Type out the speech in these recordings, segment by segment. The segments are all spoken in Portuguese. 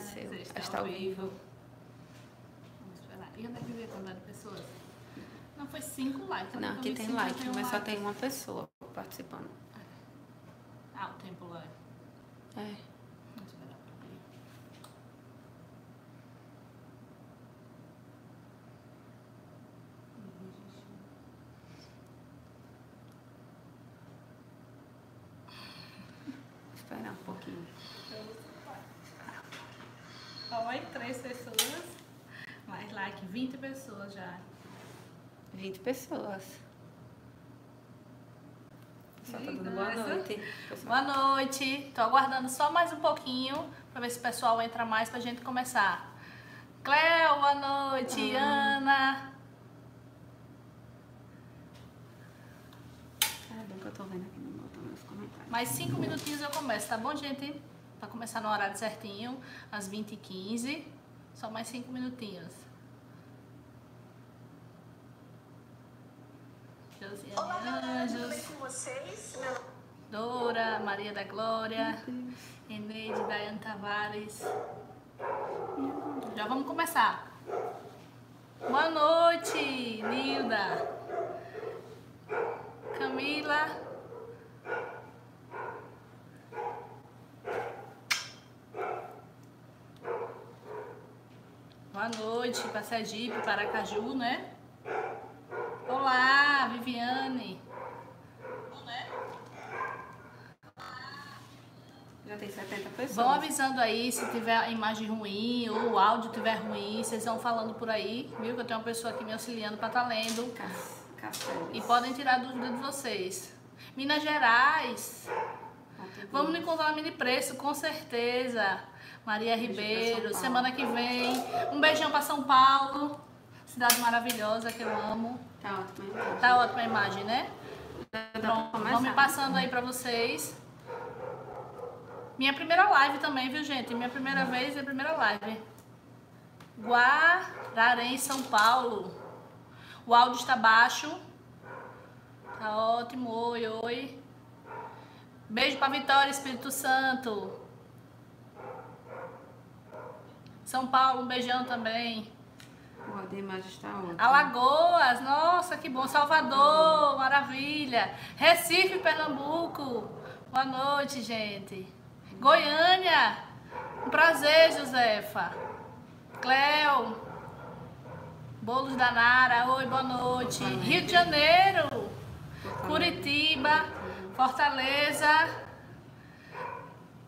Apareceu. Você Está ao vivo. Vamos esperar. E onde é que pessoas? Não, foi cinco likes. Não, aqui tem like, mas só tem uma pessoa participando. Ah, o tempo lá. É. Vamos esperar pra ver. Esperar um pouquinho. Oi, três pessoas. Mais like, 20 pessoas já. 20 pessoas. Tá dando boa noite. pessoal. Boa noite. Tô aguardando só mais um pouquinho pra ver se o pessoal entra mais pra gente começar. Cleo, boa noite. Ana. É bom que eu tô vendo aqui no meu, nos comentários. Mais cinco minutinhos eu começo, tá bom, gente? Pra começar no horário certinho, às 20h15. Só mais cinco minutinhos. Josiane Olá, galera, tudo bem Anjos, com vocês? Meu Dora, Maria da Glória, Eneide, Daiane Tavares. Já vamos começar. Boa noite, Nilda. Camila. Boa noite para Sergipe, para Caju, né? Olá, Viviane. Já tem 70 pessoas. Vão avisando aí se tiver a imagem ruim ou o áudio tiver ruim, vocês vão falando por aí, viu? Que eu tenho uma pessoa aqui me auxiliando para estar lendo. Cas- Castelos. E podem tirar dúvida de vocês. Minas Gerais. Vamos encontrar mini preço, com certeza. Maria Ribeiro, semana que vem. Um beijão para São Paulo. Cidade maravilhosa que eu amo. Tá ótimo, então. Tá ótima a imagem, né? Pra Pronto, vamos passando aí pra vocês. Minha primeira live também, viu, gente? Minha primeira vez e a primeira live. Guararém, São Paulo. O áudio está baixo. Tá ótimo. Oi, oi. Beijo pra Vitória, Espírito Santo. São Paulo, um beijão também. O áudio a imagem está ótimo. Alagoas, nossa, que bom. Salvador, maravilha. Recife, Pernambuco. Boa noite, gente. Goiânia, um prazer, Josefa. Cleo, Bolos da Nara, oi, boa noite. Rio de Janeiro, Curitiba, Fortaleza,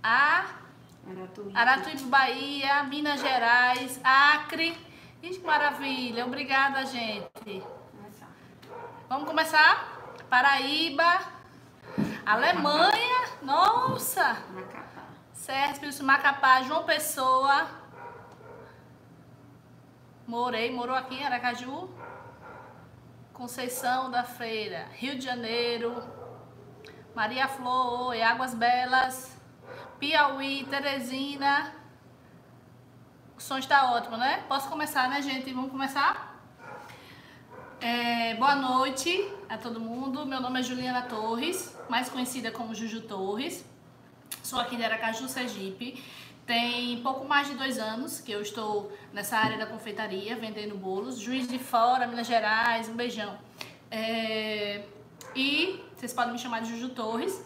a Aratuí. Aratuípe, Bahia, Minas Gerais, Acre. Ih, que maravilha. Obrigada, gente. Vamos começar? Paraíba, Alemanha, nossa, Macapá. certo, Espírito Macapá, João Pessoa, morei, morou aqui em Aracaju, Conceição da Feira, Rio de Janeiro, Maria Flor, oi, Águas Belas, Piauí, Teresina, o som está ótimo, né? Posso começar, né, gente? Vamos começar? É, boa noite a todo mundo. Meu nome é Juliana Torres, mais conhecida como Juju Torres. Sou aqui de Aracaju, Sergipe. Tem pouco mais de dois anos que eu estou nessa área da confeitaria, vendendo bolos. Juiz de Fora, Minas Gerais, um beijão. É, e vocês podem me chamar de Juju Torres.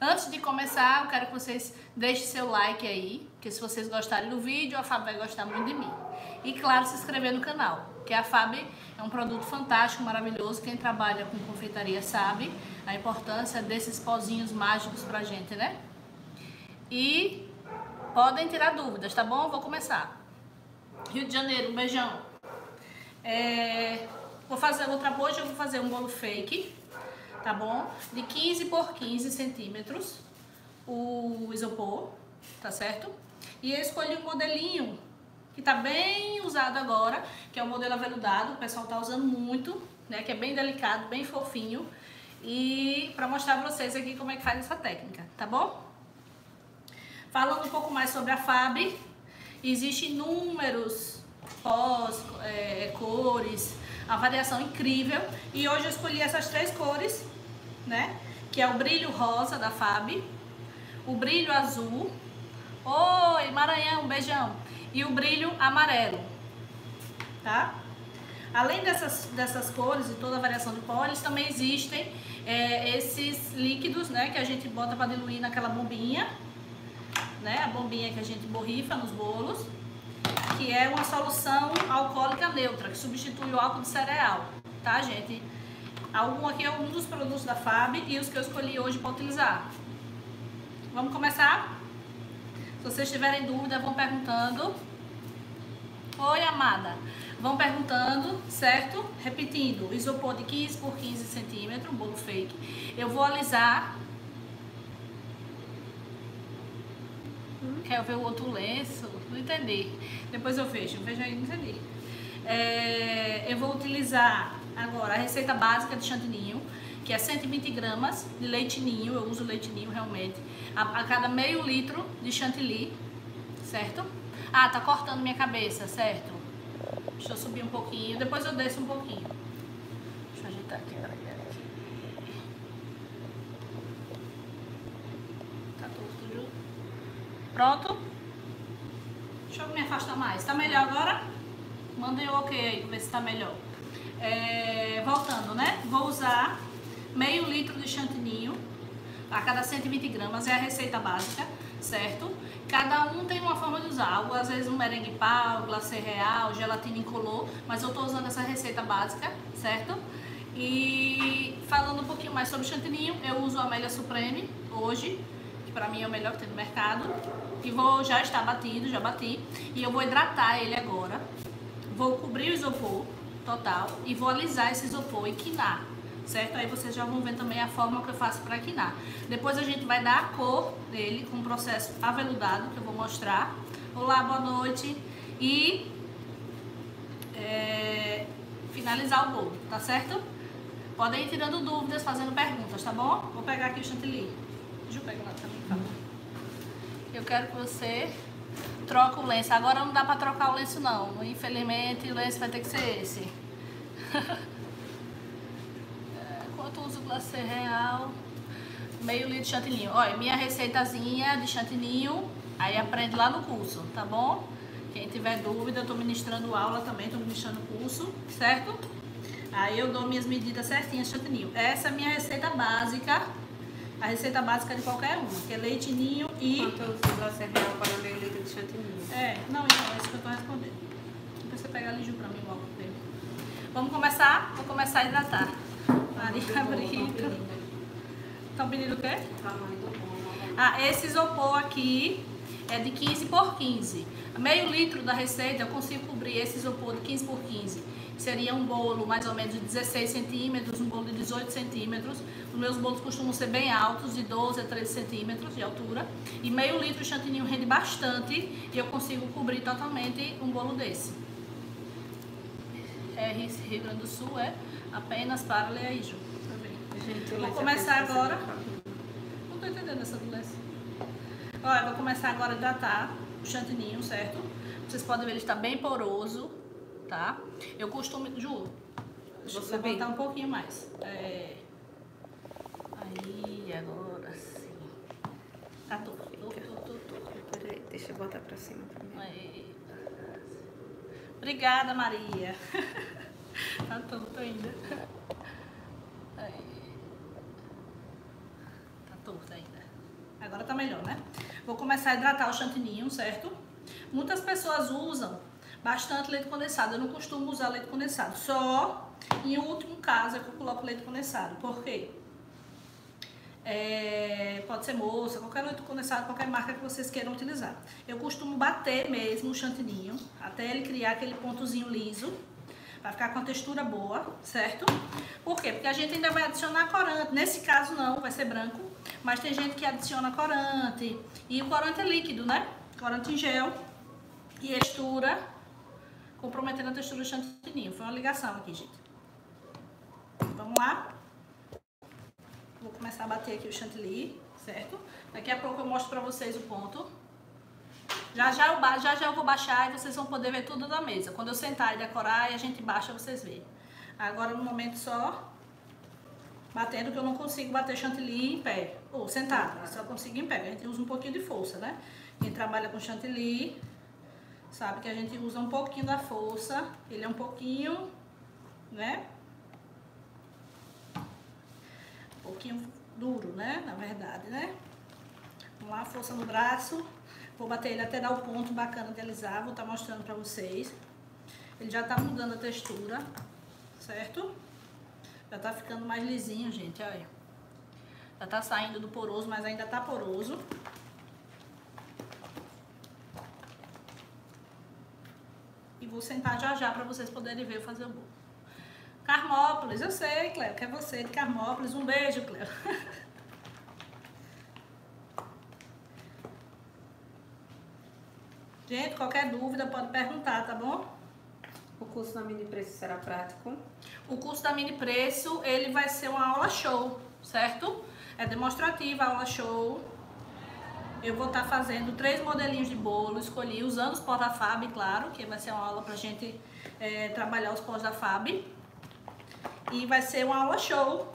Antes de começar, eu quero que vocês deixem seu like aí, porque se vocês gostarem do vídeo, a Fábio vai gostar muito de mim. E claro, se inscrever no canal, que a Fábio é um produto fantástico, maravilhoso. Quem trabalha com confeitaria sabe a importância desses pozinhos mágicos pra gente, né? E podem tirar dúvidas, tá bom? Vou começar. Rio de Janeiro, um beijão. É, vou fazer outra hoje, eu vou fazer um bolo fake, tá bom? De 15 por 15 centímetros, o isopor, tá certo? E eu escolhi um modelinho que tá bem usado agora, que é o modelo aveludado, o pessoal tá usando muito, né? Que é bem delicado, bem fofinho. E para mostrar pra vocês aqui como é que faz essa técnica, tá bom? Falando um pouco mais sobre a FAB, existem inúmeros pós, é, cores, a variação incrível. E hoje eu escolhi essas três cores, né? Que é o brilho rosa da FAB, o brilho azul. Oi, Maranhão, beijão. E o brilho amarelo, tá? Além dessas, dessas cores e toda a variação de cores, também existem é, esses líquidos, né, que a gente bota para diluir naquela bombinha, né, a bombinha que a gente borrifa nos bolos, que é uma solução alcoólica neutra, que substitui o álcool de cereal, tá, gente? Algum aqui é um dos produtos da FAB e os que eu escolhi hoje para utilizar. Vamos começar? Se vocês tiverem dúvida, vão perguntando. Oi, amada. Vão perguntando, certo? Repetindo, isopor de 15 por 15 centímetros, bolo fake. Eu vou alisar. Quer ver o outro lenço? Não entendi. Depois eu vejo. Veja aí, não entendi. É, eu vou utilizar agora a receita básica de chantininho, que é 120 gramas de leite ninho. Eu uso leite ninho realmente. A, a cada meio litro de chantilly, certo? Ah, tá cortando minha cabeça, certo? Deixa eu subir um pouquinho, depois eu desço um pouquinho. Deixa eu ajeitar aqui aqui. Tá Ju. Pronto? Deixa eu me afastar mais. Tá melhor agora? Mandem o ok aí ver se tá melhor. É, voltando, né? Vou usar meio litro de chantininho. A cada 120 gramas, é a receita básica, certo? Cada um tem uma forma de usar, às vezes um merengue pau, glacê real, gelatina incolor, mas eu tô usando essa receita básica, certo? E falando um pouquinho mais sobre chantininho, eu uso a Amélia Supreme hoje, que pra mim é o melhor que tem no mercado, e vou já está batido, já bati, e eu vou hidratar ele agora, vou cobrir o isopor total e vou alisar esse isopor e quinar certo? Aí vocês já vão ver também a forma que eu faço para quinar. Depois a gente vai dar a cor dele com o processo aveludado, que eu vou mostrar. Olá, boa noite. E é, finalizar o bolo, tá certo? Podem ir tirando dúvidas, fazendo perguntas, tá bom? Vou pegar aqui o chantilly. Deixa eu pegar lá também, tá? Eu quero que você troque o lenço. Agora não dá pra trocar o lenço não. Infelizmente o lenço vai ter que ser esse. enquanto uso glacê real, meio litro de chantininho. Olha, minha receitazinha de chantininho, aí aprende lá no curso, tá bom? Quem tiver dúvida, eu tô ministrando aula também, tô ministrando curso, certo? Aí eu dou minhas medidas certinhas de chantininho. Essa é a minha receita básica, a receita básica de qualquer uma, que é leite ninho e... Quanto eu uso glacê real para meio litro de chantininho? É, não, então, é isso que eu tô respondendo. Depois você pega ali pra mim logo. Vamos começar? Vou começar a hidratar. Maria Brito. Estão pedindo o quê? Ah, esse isopor aqui é de 15 por 15. Meio litro da receita eu consigo cobrir esse isopor de 15 por 15. Seria um bolo mais ou menos de 16 centímetros, um bolo de 18 centímetros. Os meus bolos costumam ser bem altos, de 12 a 13 centímetros de altura. E meio litro de chantininho rende bastante e eu consigo cobrir totalmente um bolo desse. É Rio Grande do Sul, é? Apenas para ler aí, Ju. Gente, Vou começar agora. Não tô entendendo essa doença. Olha, vou começar agora a hidratar o chantininho, certo? Vocês podem ver, ele está bem poroso, tá? Eu costumo... Ju, deixa subir. levantar um pouquinho mais. É... Aí, agora sim. Tá torto, torto, torto, torto. Peraí, deixa eu botar pra cima primeiro. Aí. Obrigada, Maria. tá torto ainda. Aí. Tá torto ainda. Agora tá melhor, né? Vou começar a hidratar o chantininho, certo? Muitas pessoas usam bastante leite condensado. Eu não costumo usar leite condensado. Só em último caso é que eu coloco leite condensado. Por quê? É, pode ser moça, qualquer leite condensado, qualquer marca que vocês queiram utilizar. Eu costumo bater mesmo o chantininho, até ele criar aquele pontozinho liso, vai ficar com a textura boa, certo? Por quê? Porque a gente ainda vai adicionar corante, nesse caso não, vai ser branco, mas tem gente que adiciona corante, e o corante é líquido, né? Corante em gel, e textura, comprometendo a textura do chantininho. Foi uma ligação aqui, gente. Vamos lá? Vou começar a bater aqui o chantilly, certo? Daqui a pouco eu mostro pra vocês o ponto. Já já, eu, já já eu vou baixar e vocês vão poder ver tudo da mesa. Quando eu sentar e decorar, e a gente baixa, vocês veem. Agora, no momento, só batendo, que eu não consigo bater chantilly em pé. Ou sentado, só consigo em pé. A gente usa um pouquinho de força, né? Quem trabalha com chantilly sabe que a gente usa um pouquinho da força. Ele é um pouquinho, né? Um pouquinho duro, né? Na verdade, né? Vamos lá, força no braço. Vou bater ele até dar o ponto bacana de alisar. Vou estar tá mostrando pra vocês. Ele já tá mudando a textura, certo? Já tá ficando mais lisinho, gente, olha. Já tá saindo do poroso, mas ainda tá poroso. Vou sentar já já pra vocês poderem ver eu fazer o bolo. Carmópolis, eu sei, Cleo, que é você de Carmópolis. Um beijo, Cleo. Gente, qualquer dúvida pode perguntar, tá bom? O curso da Mini Preço será prático? O curso da Mini Preço, ele vai ser uma aula show, certo? É demonstrativa, aula show. Eu vou estar tá fazendo três modelinhos de bolo, escolhi usando os pós da FAB, claro, que vai ser uma aula pra gente é, trabalhar os pós da FAB. E vai ser uma aula show.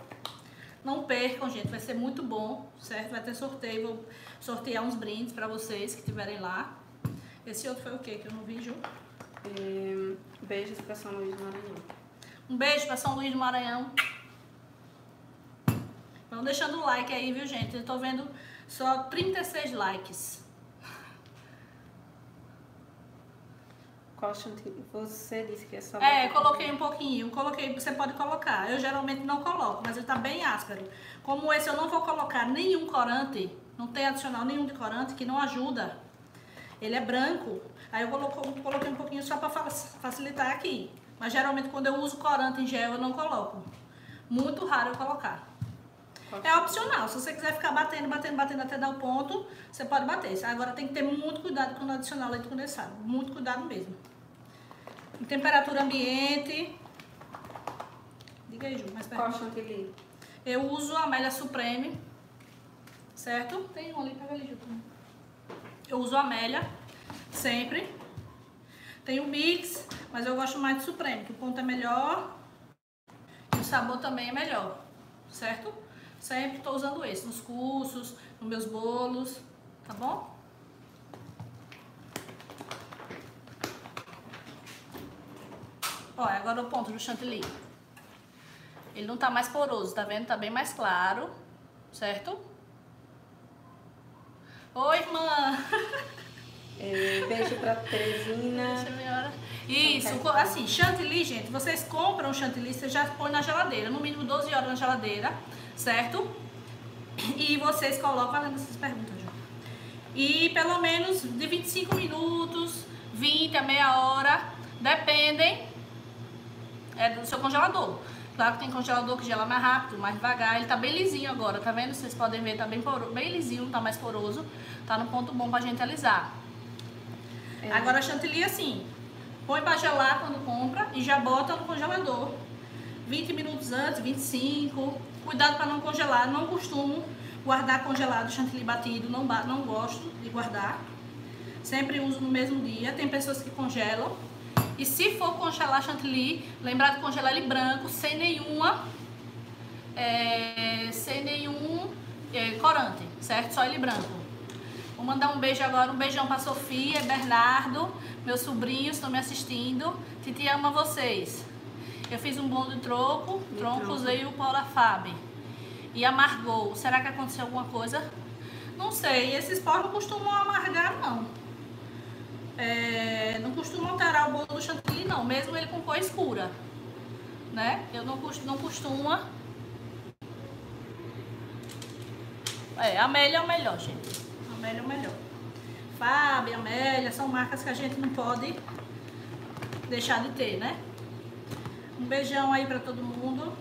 Não percam, gente, vai ser muito bom, certo? Vai ter sorteio, vou sortear uns brindes pra vocês que estiverem lá. Esse outro foi o que que eu não vi, Ju? É, beijos pra São Luís do Maranhão. Um beijo pra São Luís do Maranhão. Vão deixando o like aí, viu, gente? Eu tô vendo só 36 likes. Você disse que é só... É, coloquei um pouquinho. Coloquei, você pode colocar. Eu geralmente não coloco, mas ele tá bem áspero. Como esse eu não vou colocar nenhum corante, não tem adicional nenhum de corante, que não ajuda. Ele é branco. Aí eu coloquei, coloquei um pouquinho só para facilitar aqui. Mas geralmente quando eu uso corante em gel eu não coloco. Muito raro eu colocar. É opcional. Se você quiser ficar batendo, batendo, batendo até dar o ponto, você pode bater. Agora tem que ter muito cuidado quando adicionar leite condensado. Muito cuidado mesmo. Em temperatura ambiente. Diga aí, Ju, mais perto. Qual chantilly? Eu uso a Amélia Supreme. Certo? Tem um ali, pega ali, Ju. Eu uso a Amélia. Sempre. Tem o Mix, mas eu gosto mais do Supreme, que o ponto é melhor. E o sabor também é melhor. Certo? Sempre estou usando esse, nos cursos, nos meus bolos, tá bom? Olha, agora o ponto do chantilly. Ele não tá mais poroso, tá vendo? Tá bem mais claro, certo? Oi, irmã! É, beijo pra Teresina. Isso, assim, chantilly, gente, vocês compram chantilly, você já põe na geladeira, no mínimo 12 horas na geladeira certo? E vocês colocam, além dessas perguntas, já. E pelo menos de 25 minutos, 20 a meia hora, dependem é, do seu congelador. Claro que tem congelador que gela mais rápido, mais devagar. Ele tá bem lisinho agora, tá vendo? Vocês podem ver, tá bem, poro, bem lisinho, não tá mais poroso. Tá no ponto bom pra gente alisar. É. Agora a chantilly assim, põe pra gelar quando compra e já bota no congelador. 20 minutos antes, 25, Cuidado para não congelar. Não costumo guardar congelado chantilly batido. Não, não gosto de guardar. Sempre uso no mesmo dia. Tem pessoas que congelam. E se for congelar chantilly, lembrar de congelar ele branco, sem nenhuma... É, sem nenhum é, corante, certo? Só ele branco. Vou mandar um beijo agora, um beijão para Sofia, Bernardo, meus sobrinhos estão me assistindo. Titi ama vocês. Eu fiz um bolo de troco, tronco, usei o Paula Fab. E amargou. Será que aconteceu alguma coisa? Não sei. Esses pós não costumam amargar, não. É, não costumam alterar o bolo do chantilly, não. Mesmo ele com cor escura. Né? Eu não, não costuma. É, Amélia é o melhor, gente. Amélia é o melhor. Fábio, Amélia, são marcas que a gente não pode deixar de ter, né? Um beijão aí pra todo mundo.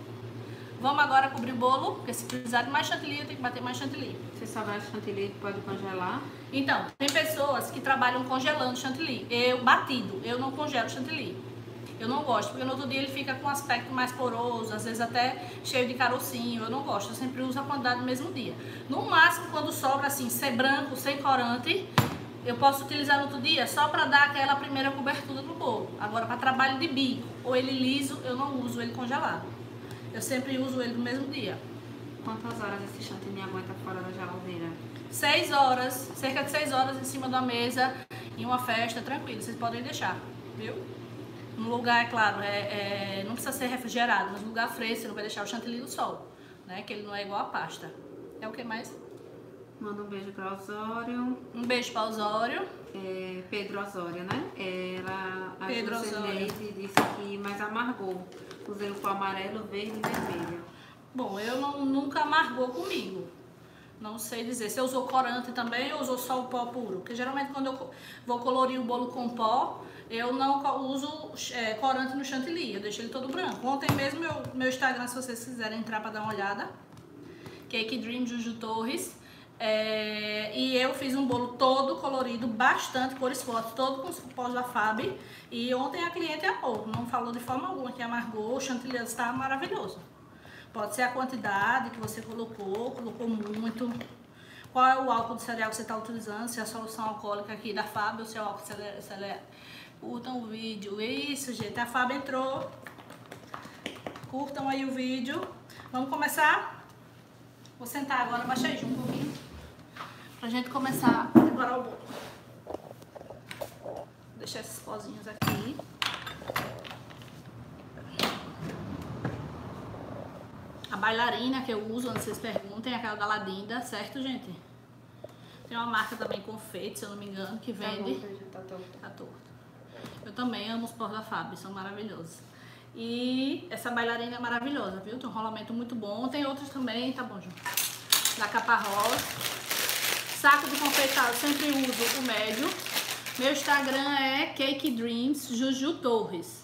Vamos agora cobrir o bolo, porque se precisar de mais chantilly, eu tenho que bater mais chantilly. Se sobrar chantilly, pode congelar? Então, tem pessoas que trabalham congelando chantilly. Eu, batido, eu não congelo chantilly. Eu não gosto, porque no outro dia ele fica com um aspecto mais poroso, às vezes até cheio de carocinho. Eu não gosto, eu sempre uso a quantidade no mesmo dia. No máximo, quando sobra assim, ser branco, sem corante, eu posso utilizar no outro dia só para dar aquela primeira cobertura no bolo. Agora, para trabalho de bico ou ele liso, eu não uso ele congelado. Eu sempre uso ele no mesmo dia. Quantas horas esse chantilly aguenta fora da geladeira? Seis horas, cerca de seis horas em cima da mesa. Em uma festa, tranquilo, vocês podem deixar, viu? No lugar, é claro, é, é, não precisa ser refrigerado, mas no lugar fresco, você não vai deixar o chantilly no sol, né? Que ele não é igual a pasta. É o que mais? Manda um beijo para Osório. Um beijo para Osório. É, Pedro Osório, né? Ela, a Pedro Joseneide disse que mais amargou. Usei o pó amarelo, verde e vermelho. Bom, eu não, nunca amargou comigo. Não sei dizer. Se eu usou corante também ou usou só o pó puro. Porque geralmente quando eu vou colorir o bolo com pó, eu não uso é, corante no chantilly. Eu deixo ele todo branco. Ontem mesmo meu, meu Instagram, se vocês quiserem entrar para dar uma olhada. Cake Dream Juju Torres. É, e eu fiz um bolo todo colorido, bastante cores fortes, todo com pós da Fab. E ontem a cliente amou, não falou de forma alguma que amargou, o chantilly está maravilhoso. Pode ser a quantidade que você colocou, colocou muito. Qual é o álcool de cereal que você está utilizando, se é a solução alcoólica aqui da Fab ou se é o álcool de cereal. Curtam o vídeo. Isso, gente, a Fab entrou. Curtam aí o vídeo. Vamos começar? Vou sentar agora, baixei junto um pouquinho pra gente começar a decorar o bolo. Vou deixar esses pozinhos aqui. A bailarina que eu uso, onde vocês perguntem, é aquela da Ladinda, certo, gente? Tem uma marca também, Confeito, se eu não me engano, que vende. Tá, bom, tá torto. Tá torto. Eu também amo os pós da Fábio, são maravilhosos. E essa bailarina é maravilhosa, viu? Tem um rolamento muito bom. Tem outros também, tá bom, Ju? Da capa rosa. Saco de confeitado, sempre uso o médio. Meu Instagram é Cake Dreams Juju Torres,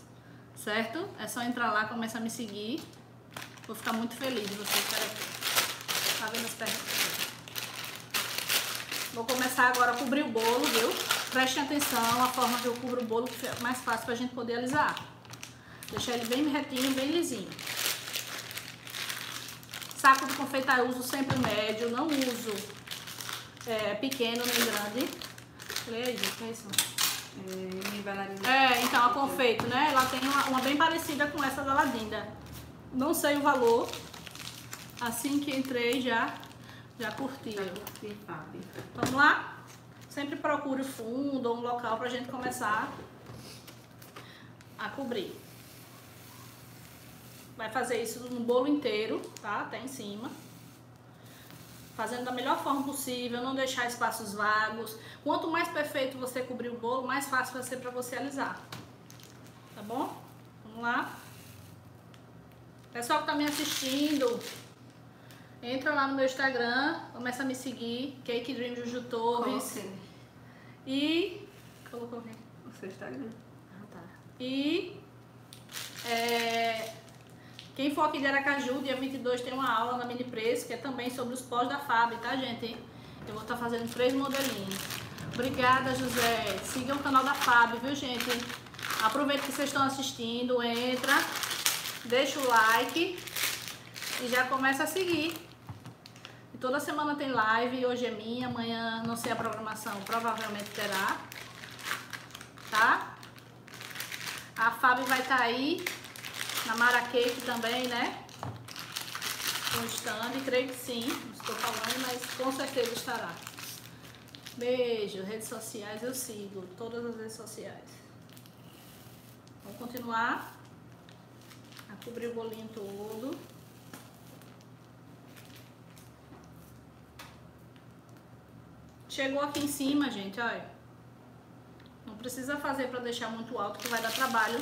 certo? É só entrar lá, começar a me seguir. Vou ficar muito feliz de vocês estarem aqui. Tá vendo as perguntas? Vou começar agora a cobrir o bolo, viu? Prestem atenção a forma que eu cubro o bolo, que é mais fácil pra gente poder alisar. Deixar ele bem retinho, bem lisinho. Saco de confeitar eu uso sempre médio, não uso é, pequeno nem grande. Leia aí, o que é isso? É, é, então a confeito, né? Ela tem uma, uma, bem parecida com essa da Ladinda. Não sei o valor. Assim que entrei já, já curti. Já curti, Vamos lá? Sempre procure fundo ou um local pra gente começar a cobrir. Vai fazer isso no bolo inteiro, tá? Até em cima fazendo da melhor forma possível, não deixar espaços vagos. Quanto mais perfeito você cobrir o bolo, mais fácil vai ser para você alisar. Tá bom? Vamos lá. Pessoal que tá me assistindo, entra lá no meu Instagram, começa a me seguir, Cake Dream Juju Torres. E colocou aqui o seu Instagram. Ah, tá. E é, quem for aqui de Aracaju, dia 22, tem uma aula na Mini Preço, que é também sobre os pós da FAB, tá, gente? Eu vou estar tá fazendo três modelinhos. Obrigada, José. Sigam o canal da FAB, viu, gente? Aproveita que vocês estão assistindo, entra, deixa o like e já começa a seguir. E toda semana tem live, hoje é minha, amanhã não sei a programação, provavelmente terá. Tá? A Fábio vai estar tá aí na Maraquete também, né? Com stand, creio que sim. Não estou falando, mas com certeza estará. Beijo. Redes sociais eu sigo. Todas as redes sociais. Vamos continuar a cobrir o bolinho todo. Chegou aqui em cima, gente, olha. Não precisa fazer para deixar muito alto, que vai dar trabalho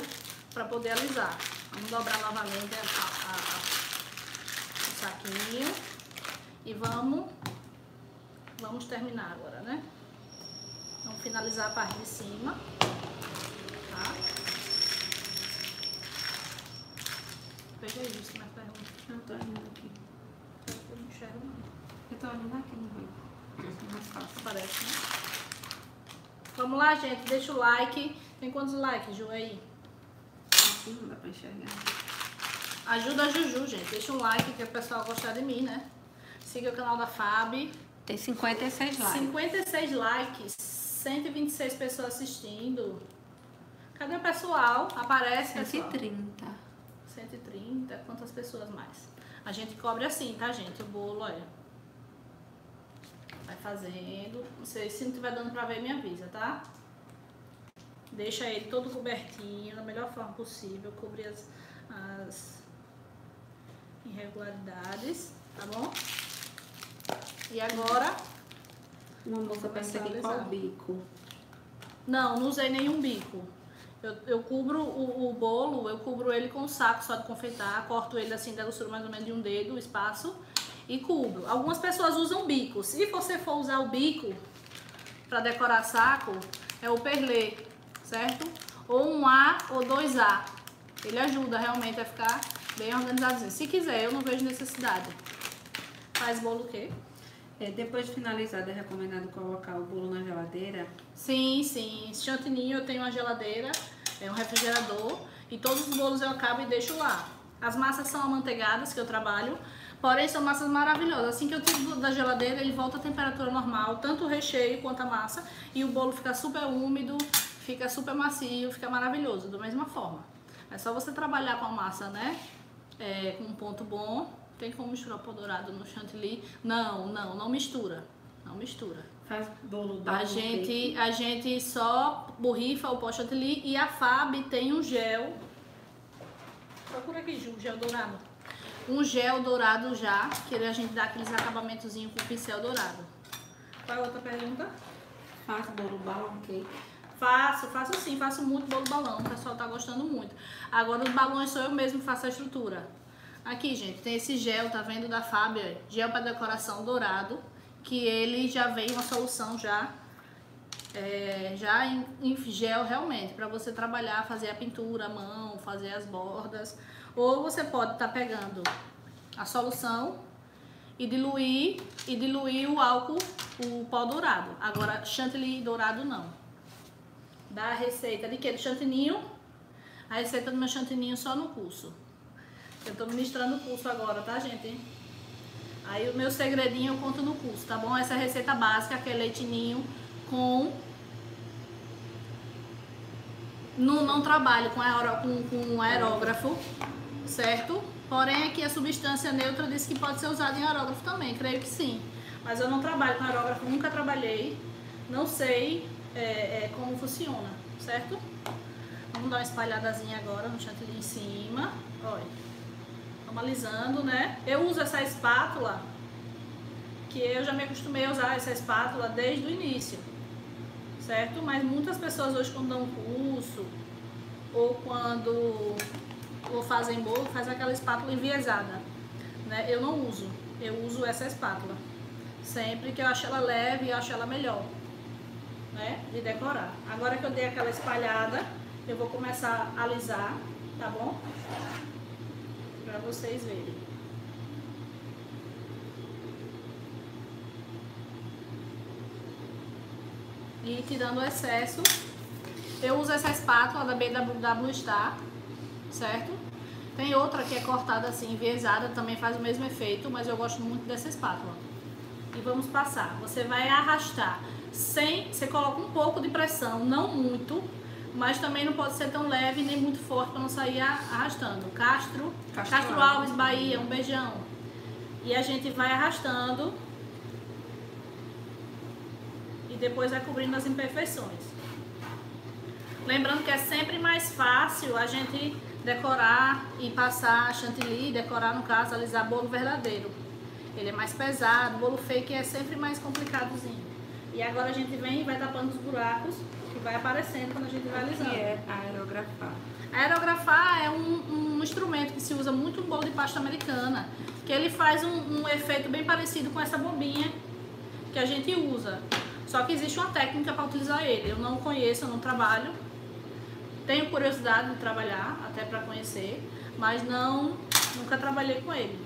para poder alisar. Vamos dobrar novamente a, a, a, o saquinho. E vamos, vamos terminar agora, né? Vamos finalizar a parte de cima. Tá? Veja isso, minha pergunta. Eu tô olhando aqui. Eu não enxergo não. Eu tô olhando aqui no vídeo. É mais fácil. Parece, né? Vamos lá, gente. Deixa o like. Tem quantos likes, Ju, aí? Assim, não dá pra enxergar. Ajuda a Juju, gente. Deixa um like que o pessoal gostar de mim, né? Siga o canal da Fab. Tem 56 likes. 56 likes. 126 pessoas assistindo. Cadê o pessoal? Aparece, 130. 130. Quantas pessoas mais? A gente cobre assim, tá, gente? O bolo, olha. Vai fazendo. Não sei, se não tiver dando pra ver, me avisa, tá? Deixa ele todo cobertinho, da melhor forma possível, cobrir as, as irregularidades, tá bom? E agora, Uma moça pensa aqui qual o bico. não, não usei nenhum bico. Eu, eu cubro o, o bolo, eu cubro ele com um saco só de confeitar, corto ele assim da grossura mais ou menos de um dedo, o espaço, e cubro. Algumas pessoas usam bico. Se você for usar o bico para decorar saco, é o perlê, certo? Ou um A ou dois A. Ele ajuda realmente a ficar bem organizadinho. Se quiser, eu não vejo necessidade. Faz bolo o quê? É, depois de finalizado, é recomendado colocar o bolo na geladeira. Sim, sim. Chantilly eu tenho uma geladeira, é um refrigerador e todos os bolos eu acabo e deixo lá. As massas são amanteigadas que eu trabalho, porém são massas maravilhosas. Assim que eu tiro da geladeira, ele volta à temperatura normal, tanto o recheio quanto a massa, e o bolo fica super úmido, fica super macio, fica maravilhoso, da mesma forma. É só você trabalhar com a massa, né? É, com um ponto bom. Tem como misturar o pó dourado no chantilly? Não, não, não mistura. Não mistura. Faz bolo A double gente, cake. a gente só borrifa o pó chantilly e a Fab tem um gel. Procura aqui, Ju, gel dourado. Um gel dourado já, que a gente dá aqueles acabamentozinhos com pincel dourado. Qual é a outra pergunta? Faz bolo balão cake. Faço, faço sim, faço muito bolo balão, o pessoal tá gostando muito. Agora os balões sou eu mesmo que faço a estrutura. Aqui, gente, tem esse gel, tá vendo da Fábio? Gel para decoração dourado, que ele já vem uma solução já é, já em, em gel realmente, para você trabalhar, fazer a pintura à mão, fazer as bordas. Ou você pode estar pegando a solução e diluir e diluir o álcool, o pó dourado. Agora, chantilly dourado não. Dá a receita de que? Chantininho. A receita do meu chantininho só no curso. Eu tô ministrando o curso agora, tá, gente? Aí o meu segredinho eu conto no curso, tá bom? Essa é receita básica, que é leitinho com... Não, não trabalho com, com, com aerógrafo, certo? Porém, aqui a substância neutra diz que pode ser usada em aerógrafo também, creio que sim. Mas eu não trabalho com aerógrafo, nunca trabalhei. Não sei é, é, como funciona, certo? Vamos dar uma espalhadazinha agora no chantilly em cima. Olha. Vamos alisando, né? Eu uso essa espátula, que eu já me acostumei a usar essa espátula desde o início, certo? Mas muitas pessoas hoje quando dão curso, ou quando ou fazem bolo, faz aquela espátula enviesada, né? Eu não uso, eu uso essa espátula. Sempre que eu acho ela leve, eu acho ela melhor, né? De decorar. Agora que eu dei aquela espalhada, eu vou começar a alisar, tá bom? Pra vocês verem. E tirando o excesso, eu uso essa espátula da BW Star, certo? Tem outra que é cortada assim, enviesada, também faz o mesmo efeito, mas eu gosto muito dessa espátula. E vamos passar. Você vai arrastar sem, você coloca um pouco de pressão, não muito, mas também não pode ser tão leve nem muito forte para não sair arrastando. Castro, Castro Castro, Alves, Bahia, um beijão. E a gente vai arrastando e depois vai cobrindo as imperfeições. Lembrando que é sempre mais fácil a gente decorar e passar chantilly, decorar no caso, alisar bolo verdadeiro. Ele é mais pesado, bolo fake é sempre mais complicadozinho. E agora a gente vem e vai tapando os buracos que vai aparecendo quando a gente vai alisando. que é aerografar? Aerografar é um, um instrumento que se usa muito no bolo de pasta americana, que ele faz um, um efeito bem parecido com essa bombinha que a gente usa. Só que existe uma técnica para utilizar ele. Eu não conheço, eu não trabalho. Tenho curiosidade de trabalhar, até para conhecer, mas não nunca trabalhei com ele.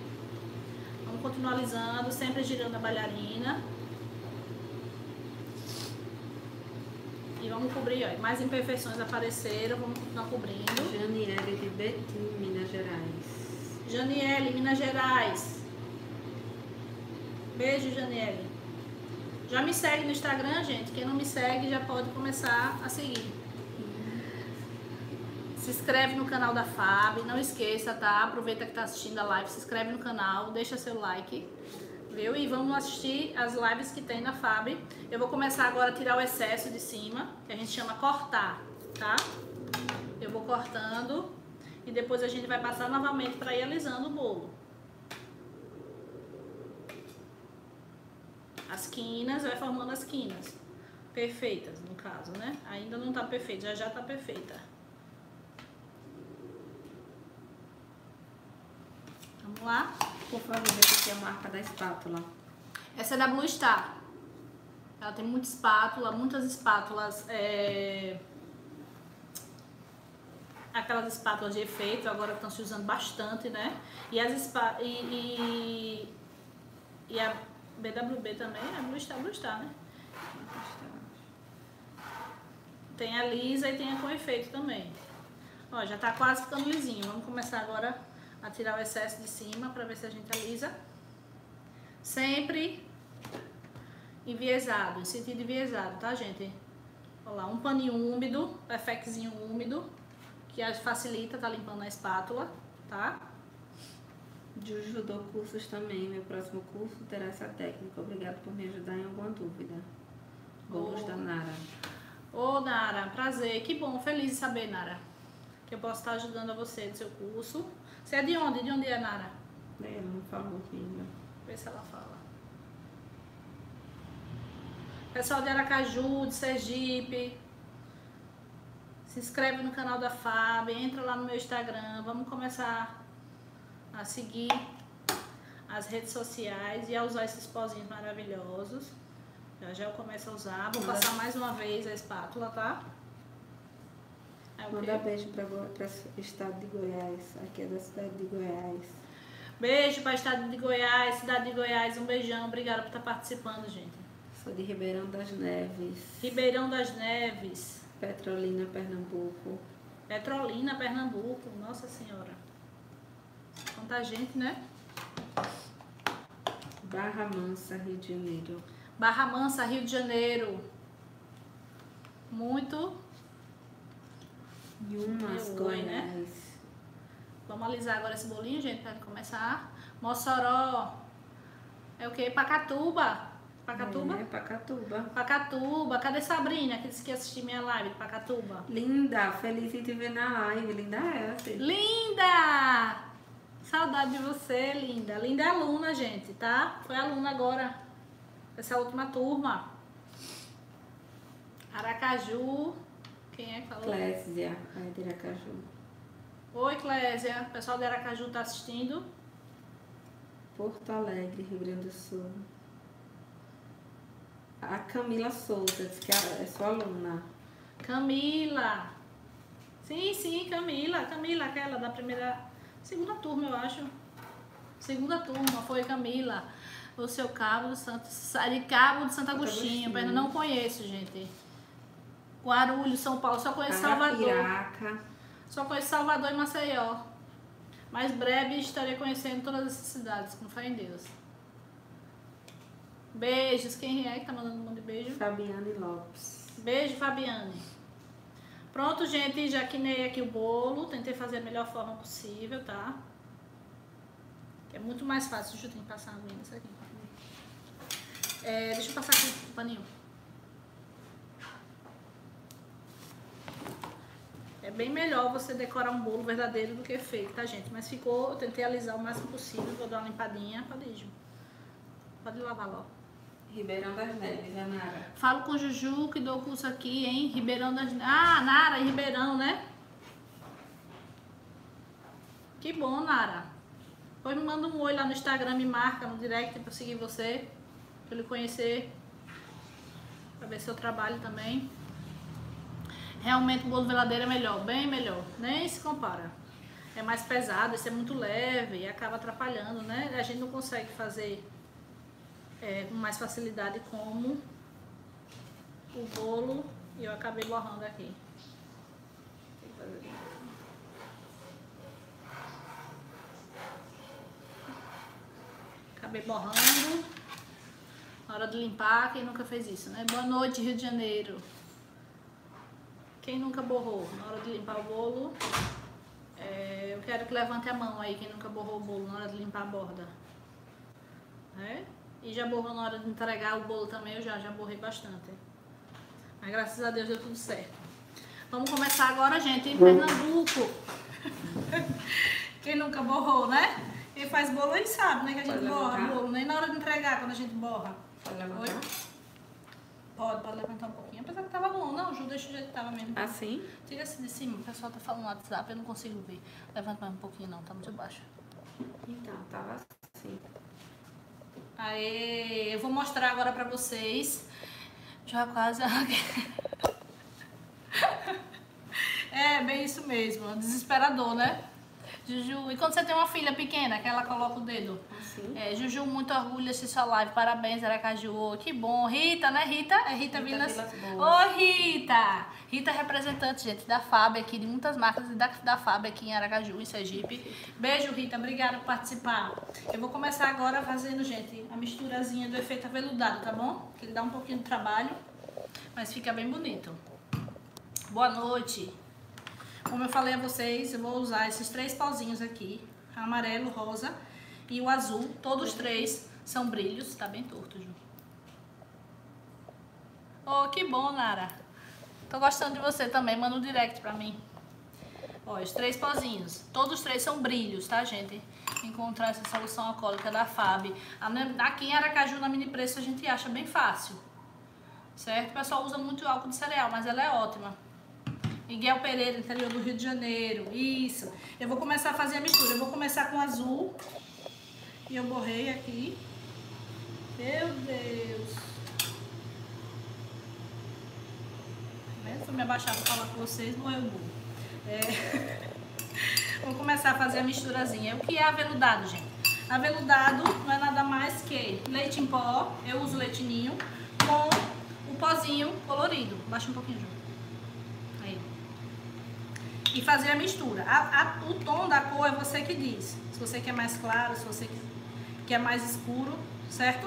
Vamos continuar alisando, sempre girando a bailarina. E vamos cobrir, ó. Mais imperfeições apareceram, vamos continuar cobrindo. Janiele de Betim, Minas Gerais. Janiele, Minas Gerais. Beijo, Janiele. Já me segue no Instagram, gente. Quem não me segue já pode começar a seguir. Se inscreve no canal da Fab, não esqueça, tá? Aproveita que tá assistindo a live, se inscreve no canal, deixa seu like, viu? E vamos assistir as lives que tem na Fab. Eu vou começar agora a tirar o excesso de cima, que a gente chama cortar. tá? Eu vou cortando e depois a gente vai passar novamente para ir alisando o bolo. As quinas, vai formando as quinas. Perfeitas, no caso, né? Ainda não tá perfeita, já já tá perfeita. Vamos lá? Por favor, deixa aqui a marca da espátula. Essa é da Blue Star. Ela tem muita espátula, muitas espátulas. É... Aquelas espátulas de efeito agora estão se usando bastante, né? E as e, e, e a BWB também, a Blue Star, Blue Star, né? Tem a lisa e tem a com efeito também. Ó, já tá quase ficando lisinho. Vamos começar agora a tirar o excesso de cima para ver se a gente alisa. Sempre enviesado, em sentido enviesado, tá, gente? Olha lá, um paninho úmido, efeczinho úmido, que facilita tá limpando a espátula, tá? Juju dou cursos também. Meu próximo curso terá essa técnica. Obrigado por me ajudar em alguma dúvida. Bolos Oh. da Nara. Ô, Nara, prazer. Que bom, feliz de saber, Nara. Que eu posso estar ajudando a você no seu curso. Você é de onde? De onde é, Nara? Ela não falou ainda. Vê se ela fala. Pessoal de Aracaju, de Sergipe. Se inscreve no canal da Fábio, entra lá no meu Instagram. Vamos começar a seguir as redes sociais e a usar esses pozinhos maravilhosos. Já já eu começo a usar. Vou passar mais uma vez a espátula, tá? Aí o quê? Manda beijo para o estado de Goiás. Aqui é da cidade de Goiás. Beijo para o estado de Goiás, cidade de Goiás. Um beijão. Obrigada por estar participando, gente. Sou de Ribeirão das Neves. Ribeirão das Neves. Petrolina, Pernambuco. Petrolina, Pernambuco. Nossa Senhora. Quanta gente, né? Barra Mansa, Rio de Janeiro. Barra Mansa, Rio de Janeiro. Muito. Yumas, Meu oi, né? Goiás. Vamos alisar agora esse bolinho, gente, pra começar. Mossoró. É o quê? Pacatuba. Pacatuba? É, Pacatuba. Pacatuba. Cadê Sabrina, que disse que ia assistir minha live de Pacatuba? Linda, feliz em te ver na live. Linda é essa. Linda! Saudade de você, linda. Linda é aluna, gente, tá? Foi aluna agora. Essa última turma. Aracaju. Quem é que falou? Clésia, é de Aracaju. Oi, Clésia. O pessoal de Aracaju tá assistindo. Porto Alegre, Rio Grande do Sul. A Camila Souza, disse que é sua aluna. Camila. Sim, sim, Camila. Camila, aquela da primeira. Segunda turma, eu acho. Segunda turma, foi Camila. O seu cabo do Santo. De Cabo de Santo Agostinho. Agostinho. Não conheço, gente. Guarulhos, São Paulo. Só conheço Salvador. Só conheço Salvador e Maceió. Mas breve estarei conhecendo todas essas cidades, com fé em Deus. Beijos. Quem é que tá mandando um monte de beijo? Fabiane Lopes. Beijo, Fabiane. Pronto, gente, já quinei aqui o bolo. Tentei fazer da melhor forma possível, tá? É muito mais fácil. Deixa eu ter que passar a aguinha nisso aqui. É, deixa eu passar aqui o paninho. É bem melhor você decorar um bolo verdadeiro do que feito, tá, gente? Mas ficou, eu tentei alisar o máximo possível. Vou dar uma limpadinha. Pode ir, Ju. Pode lavar logo. Ribeirão das Neves, a Nara. Falo com Juju que dou curso aqui em Ribeirão das Ah, Nara, Ribeirão, né? Que bom, Nara. Depois me manda um oi lá no Instagram, me marca no direct pra seguir você, pra eu lhe conhecer, pra ver seu trabalho também. Realmente o bolo veladeiro é melhor, bem melhor, nem se compara. É mais pesado, esse é muito leve e acaba atrapalhando, né? A gente não consegue fazer é, com mais facilidade como o bolo e eu acabei borrando aqui. Acabei borrando. Na hora de limpar, quem nunca fez isso, né? Boa noite, Rio de Janeiro. Quem nunca borrou? Na hora de limpar o bolo, é, eu quero que levante a mão aí, quem nunca borrou o bolo na hora de limpar a borda. Né? E já borrou na hora de entregar o bolo também, eu já, já borrei bastante. Mas graças a Deus deu tudo certo. Vamos começar agora, gente, em Pernambuco. Quem nunca borrou, né? Quem faz bolo aí sabe, né? Que a gente Pode borra levantar? bolo. Nem na hora de entregar, quando a gente borra. Pode Oi? Pode, pode levantar um pouquinho. Apesar que tava bom. Não, Ju, deixa o jeito que tava mesmo. Assim? Tira esse de cima, o pessoal tá falando no WhatsApp, eu não consigo ver. Levanta mais um pouquinho não, tá muito baixo. Então, tava assim. Aê, eu vou mostrar agora pra vocês. Já quase. é, bem isso mesmo. Desesperador, né? Juju, e quando você tem uma filha pequena, que ela coloca o dedo? Assim? É, Juju, muito orgulho desse sua live. Parabéns, Aracaju. Que bom. Rita, né, Rita? É Rita, Rita Vilas. Ô, Rita! Rita é representante, gente, da FAB aqui, de muitas marcas da, da FAB aqui em Aracaju, em Sergipe. Beijo, Rita. Obrigada por participar. Eu vou começar agora fazendo, gente, a misturazinha do efeito aveludado, tá bom? Que ele dá um pouquinho de trabalho, mas fica bem bonito. Boa noite. Como eu falei a vocês, eu vou usar esses três pauzinhos aqui, amarelo, rosa e o azul. Todos três são brilhos, tá bem torto, Ju. Oh, que bom, Nara. Tô gostando de você também, manda um direct pra mim. Ó, os três pozinhos. Todos os três são brilhos, tá, gente? Encontrar essa solução alcoólica da FAB. Aqui em Aracaju, na Mini Preço, a gente acha bem fácil. Certo? O pessoal usa muito álcool de cereal, mas ela é ótima. Miguel Pereira, interior do Rio de Janeiro. Isso. Eu vou começar a fazer a mistura. Eu vou começar com azul. E eu borrei aqui. Meu Deus. Né? Fui me abaixar para falar com vocês, morreu o burro. É. Vou começar a fazer a misturazinha. O que é aveludado, gente? Aveludado não é nada mais que leite em pó, eu uso leite ninho, com o pozinho colorido. Baixa um pouquinho, Ju. Aí. E fazer a mistura. A- a- o tom da cor é você que diz. Se você quer mais claro, se você quer mais escuro, certo?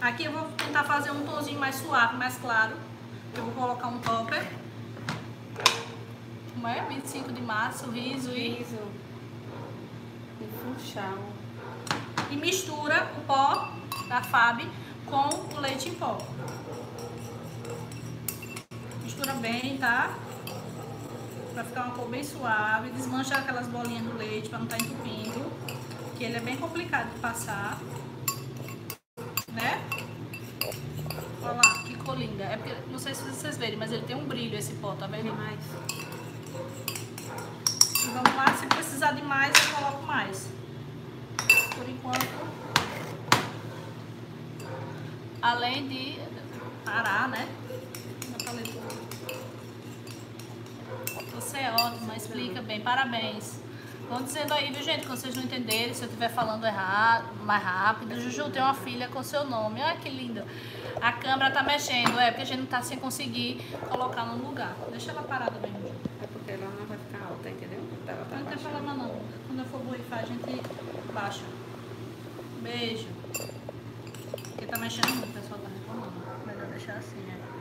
Aqui eu vou tentar fazer um tonzinho mais suave, mais claro. Eu vou colocar um topper. Como é? 25 de março, riso e, Riso. E funchal. e mistura o pó da FAB com o leite em pó. Mistura bem, tá? Pra ficar uma cor bem suave. Desmancha aquelas bolinhas do leite pra não estar entupindo. Ele é bem complicado de passar. Né? Olha lá, que cor linda. É porque, não sei se vocês verem, mas ele tem um brilho esse pó, tá vendo? mais? E vamos lá, se precisar de mais, eu coloco mais. Por enquanto. Além de parar, né? Você é ótima, explica bem, parabéns. Vão dizendo aí, viu, gente, quando vocês não entenderem, se eu estiver falando errado, mais rápido. Juju tem uma filha com seu nome. Olha que linda. A câmera tá mexendo, é porque a gente não tá sem conseguir colocar no lugar. Deixa ela parada mesmo. É porque ela não vai ficar alta, entendeu? Ela tá Não tem problema não. Quando eu for borrifar, a gente baixa. Beijo. Porque tá mexendo muito, o pessoal tá reclamando. Melhor deixar assim, né?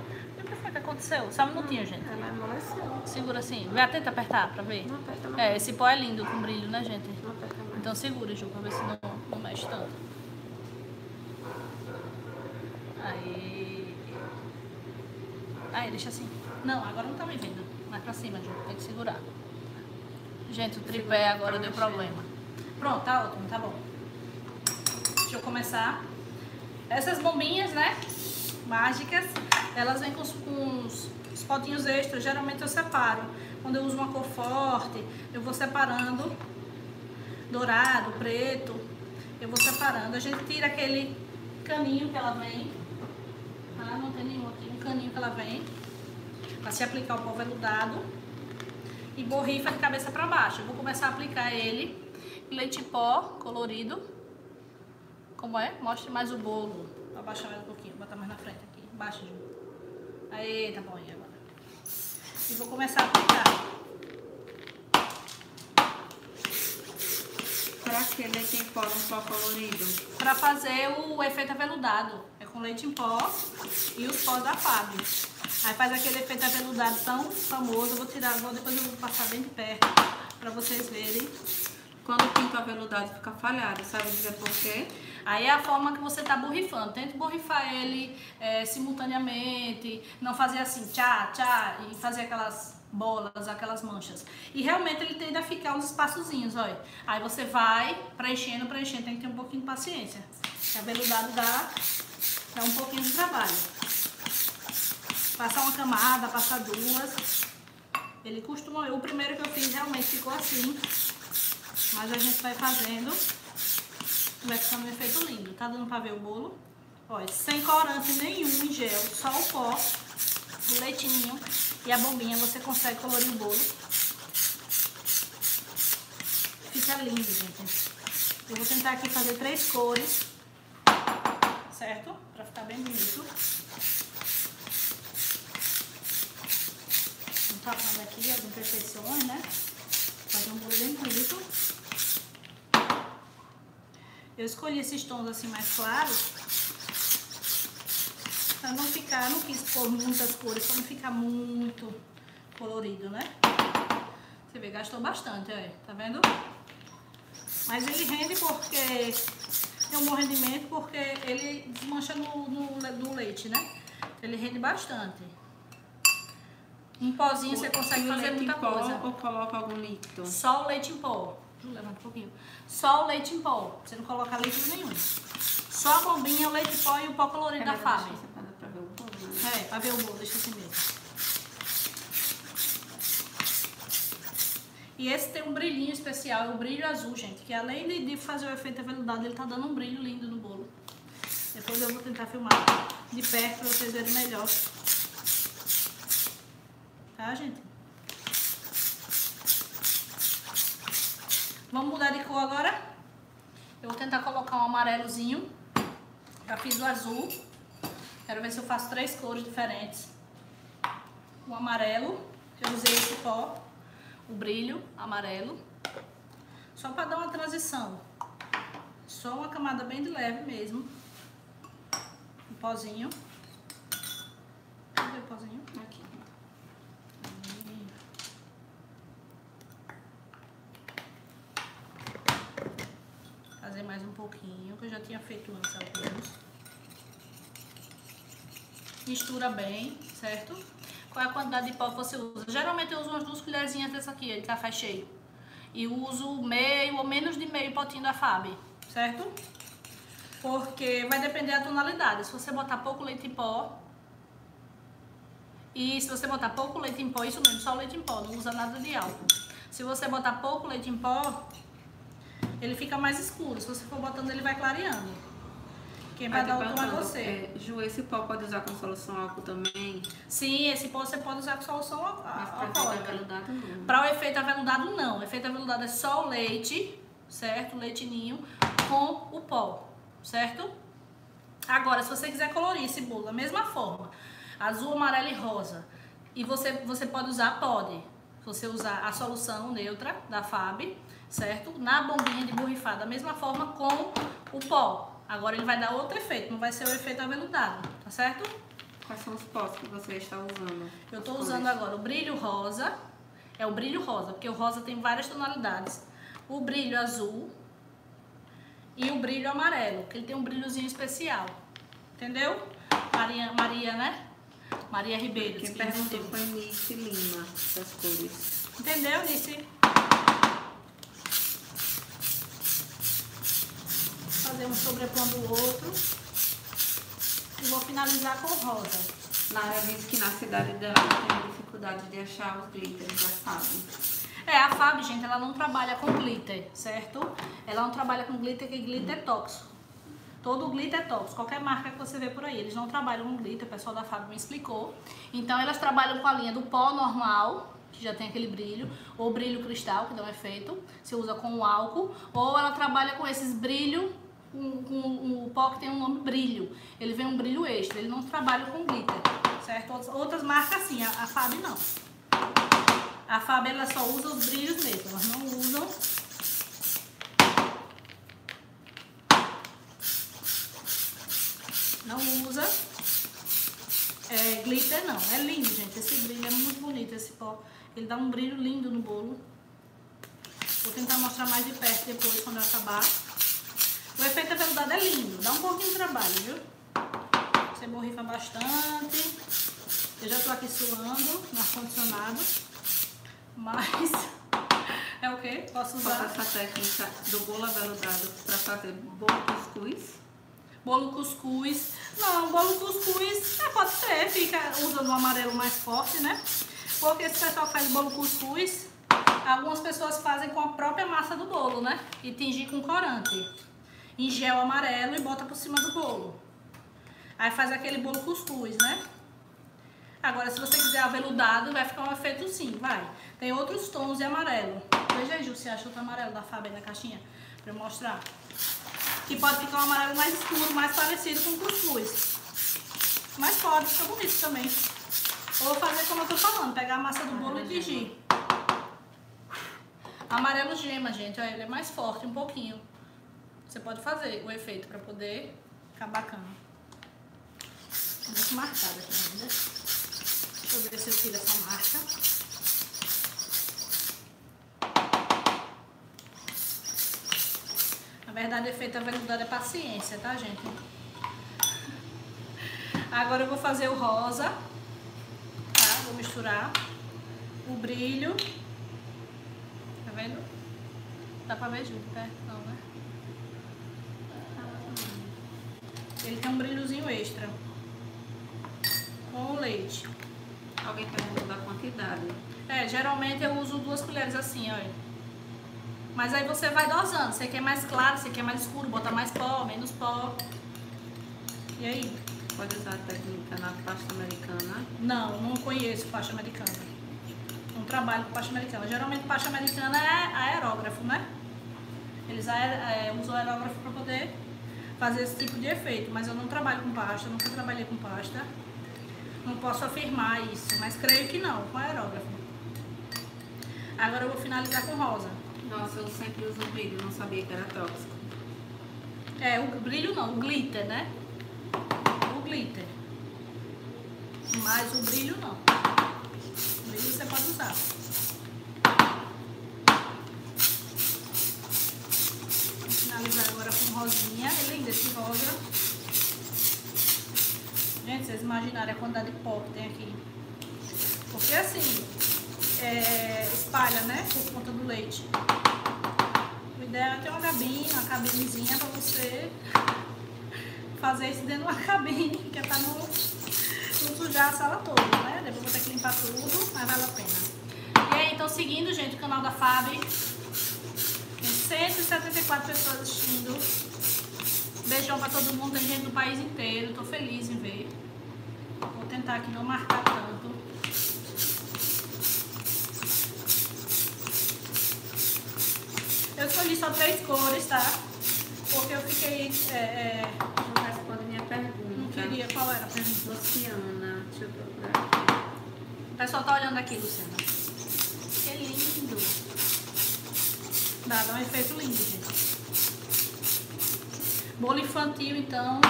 E o que foi que aconteceu? Só um minutinho, gente. Ela amoleceu. Segura assim. Vai, tenta apertar pra ver. Não aperta mais. É, esse pó é lindo com brilho, né, gente? Não aperta mais. Então segura, Ju, pra ver se não, não mexe tanto. Aí. Aí, deixa assim. Não, agora não tá me vendo. Mais pra cima, Ju. Tem que segurar. Gente, o tripé agora tá deu problema. Pronto, tá ótimo, tá bom. Deixa eu começar. Essas bombinhas, né? Mágicas, elas vêm com, com os, os potinhos extras. Geralmente eu separo. Quando eu uso uma cor forte, eu vou separando dourado, preto. Eu vou separando. A gente tira aquele caninho que ela vem. Tá? Não tem nenhum aqui. Um caninho que ela vem. Pra se aplicar o pó veludado. E borrifa de cabeça pra baixo. Eu vou começar a aplicar ele. Leite pó colorido. Como é? Mostre mais o bolo. Vou abaixar mais um pouquinho. Botar mais na frente aqui. Baixa, Ju. Aí, tá bom. E agora? E vou começar a aplicar. Pra que leite em pó no pó colorido? Pra fazer o efeito aveludado. É com leite em pó e os pós da Fábio. Aí faz aquele efeito aveludado tão famoso. Eu vou tirar, vou, depois eu vou passar bem de perto pra vocês verem. Quando o pinto aveludado fica falhado, sabe dizer por quê? Aí é a forma que você tá borrifando. Tente borrifar ele é, simultaneamente, não fazer assim, tchá, tchá, e fazer aquelas bolas, aquelas manchas. E realmente ele tende a ficar uns espaçozinhos, olha. Aí você vai preenchendo, preenchendo, tem que ter um pouquinho de paciência. A veludado dá, dá um pouquinho de trabalho. Passar uma camada, passar duas. Ele costuma, o primeiro que eu fiz realmente ficou assim. Mas a gente vai fazendo. Vai ficando um efeito lindo. Tá dando pra ver o bolo? Olha, sem corante nenhum em gel, só o pó, o leitinho e a bombinha você consegue colorir o bolo. Fica lindo, gente. Eu vou tentar aqui fazer três cores, certo? Pra ficar bem bonito. Vamos tapando aqui as imperfeições, né? Fazer um bolo bem bonito. Eu escolhi esses tons assim mais claros Pra não ficar, não quis pôr muitas cores, pra não ficar muito colorido, né? Você vê, gastou bastante, olha, tá vendo? Mas ele rende porque tem um bom rendimento porque ele desmancha no, no, no leite, né? Ele rende bastante. Um pozinho você consegue fazer muita coisa. ou coloca algum líquido? Só o leite em pó. Levanta um pouquinho. Só o leite em pó. Você não coloca líquido nenhum. Só a bombinha, o leite em pó e o pó colorido da Fábio. É, pra ver o bolo, deixa assim mesmo. E esse tem um brilhinho especial, é o brilho azul, gente. Que além de fazer o efeito aveludado, ele tá dando um brilho lindo no bolo. Depois eu vou tentar filmar de perto pra vocês verem melhor. Tá, gente? Vamos mudar de cor agora? Eu vou tentar colocar um amarelozinho. Já fiz o azul. Quero ver se eu faço três cores diferentes. O amarelo, eu usei esse pó, o brilho amarelo. Só para dar uma transição. Só uma camada bem de leve mesmo. Um pozinho. Cadê o pozinho? Aqui. Fazer mais um pouquinho, que eu já tinha feito antes alguns mistura bem, certo? Qual é a quantidade de pó que você usa? Geralmente eu uso umas duas colherzinhas dessa aqui, de café cheio. E uso meio ou menos de meio potinho da Fab, certo? Porque vai depender da tonalidade. Se você botar pouco leite em pó, e se você botar pouco leite em pó, isso mesmo, só leite em pó, não usa nada de álcool. Se você botar pouco leite em pó, ele fica mais escuro. Se você for botando, ele vai clareando. Quem vai dar o tom é você. É, Ju, esse pó pode usar com solução álcool também? Sim, esse pó você pode usar com solução alcoólica. Para o efeito aveludado, não. O efeito aveludado é só o leite, certo? O leite ninho com o pó, certo? Agora, se você quiser colorir esse bolo da mesma forma, azul, amarelo e rosa, e você, você pode usar, pode. Você usar a solução neutra da FAB, certo? Na bombinha de borrifar, da mesma forma com o pó. Agora ele vai dar outro efeito, não vai ser o efeito aveludado, tá certo? Quais são os pós que você está usando? Eu estou usando agora o brilho rosa, é o brilho rosa, porque o rosa tem várias tonalidades. O brilho azul e o brilho amarelo, que ele tem um brilhozinho especial. Entendeu? Maria, Maria né? Maria Ribeiro. Quem perguntou foi Nice Lima, das cores. Entendeu, Nice? Fazer um sobrepondo o outro. E vou finalizar com rosa. Nara disse que na cidade dela tem dificuldade de achar os glitters da Fab. É, a Fab, gente, ela não trabalha com glitter, certo? Ela não trabalha com glitter, que glitter é tóxico. Todo glitter é tóxico, qualquer marca que você vê por aí, eles não trabalham com glitter, o pessoal da Fab me explicou. Então elas trabalham com a linha do pó normal, que já tem aquele brilho, ou brilho cristal, que dá um efeito, se usa com o álcool, ou ela trabalha com esses brilhos com, o pó que tem um nome brilho. Ele vem um brilho extra, ele não trabalha com glitter, certo? Outras, marcas sim, a, a Fab não. A Fab ela só usa os brilhos mesmo, elas não usam não usa é, glitter não. É lindo, gente. Esse brilho é muito bonito, esse pó. Ele dá um brilho lindo no bolo. Vou tentar mostrar mais de perto depois, quando eu acabar. O efeito aveludado é lindo, dá um pouquinho de trabalho, viu? Você borrifa bastante. Eu já tô aqui suando no ar-condicionado. Mas é o que? Posso usar essa técnica do bolo aveludado para fazer bolo cuscuz. bolo cuscuz. Não, bolo cuscuz é, pode ser, fica usando o amarelo mais forte, né? Porque esse pessoal faz bolo cuscuz, algumas pessoas fazem com a própria massa do bolo, né? E tingir com corante. Em gel amarelo e bota por cima do bolo. Aí faz aquele bolo cuscuz, né? Agora, se você quiser aveludado, vai ficar um efeito sim, vai. Tem outros tons de amarelo. Veja aí, Ju, se acha outro amarelo da Fábio aí na caixinha, pra eu mostrar. Que pode ficar um amarelo mais escuro, mais parecido com cuscuz. Mas pode, fica bonito também. Ou fazer como eu tô falando, pegar a massa do bolo e tingir. Amarelo gema, gente, ó, ele é mais forte um pouquinho. Você pode fazer o efeito pra poder ficar bacana. Muito marcado aqui ainda. Deixa eu ver se eu tiro essa marca. Na verdade, efeito aveludado é paciência, tá, gente? Agora eu vou fazer o rosa, tá? Vou misturar o brilho. Tá vendo? Dá pra ver junto, tá? Não, né? Ele tem um brilhozinho extra. Com o leite. Alguém perguntou da quantidade. É, geralmente eu uso duas colheres assim, olha. Mas aí você vai dosando. Você quer mais claro, você quer mais escuro, bota mais pó, menos pó. E aí? Pode usar a técnica na pasta americana. Não, não conheço pasta americana. Não trabalho com pasta americana. Geralmente pasta americana é aerógrafo, né? Eles aer- é, usam aerógrafo para poder fazer esse tipo de efeito. Mas eu não trabalho com pasta, nunca trabalhei com pasta. Não posso afirmar isso, mas creio que não, com aerógrafo. Agora eu vou finalizar com rosa. Nossa, eu sempre uso brilho, não sabia que era tóxico. É, o brilho não, o glitter, né? O glitter. Mas o brilho não. O brilho você pode usar. Vou finalizar agora com rosinha. É lindo esse rosa. Gente, vocês imaginarem a quantidade de pó que tem aqui. Porque assim, é, espalha, né? Por conta do leite. O ideal é ter uma cabine, uma cabinezinha pra você fazer isso dentro de uma cabine, que é pra não, não sujar a sala toda, né? Depois vou ter que limpar tudo, mas vale a pena. E aí, então seguindo, gente, o canal da Fábio. Tem 174 pessoas assistindo. Beijão pra todo mundo, tem gente do país inteiro. Tô feliz em ver. Vou tentar aqui não marcar tanto. Eu escolhi só três cores, tá? Porque eu fiquei. É, é, Não responde minha pergunta. não queria. Qual era? Luciana, deixa eu procurar aqui. O pessoal tá olhando aqui, Luciana. Que lindo. Dá, dá um efeito lindo, gente. Bolo infantil, então.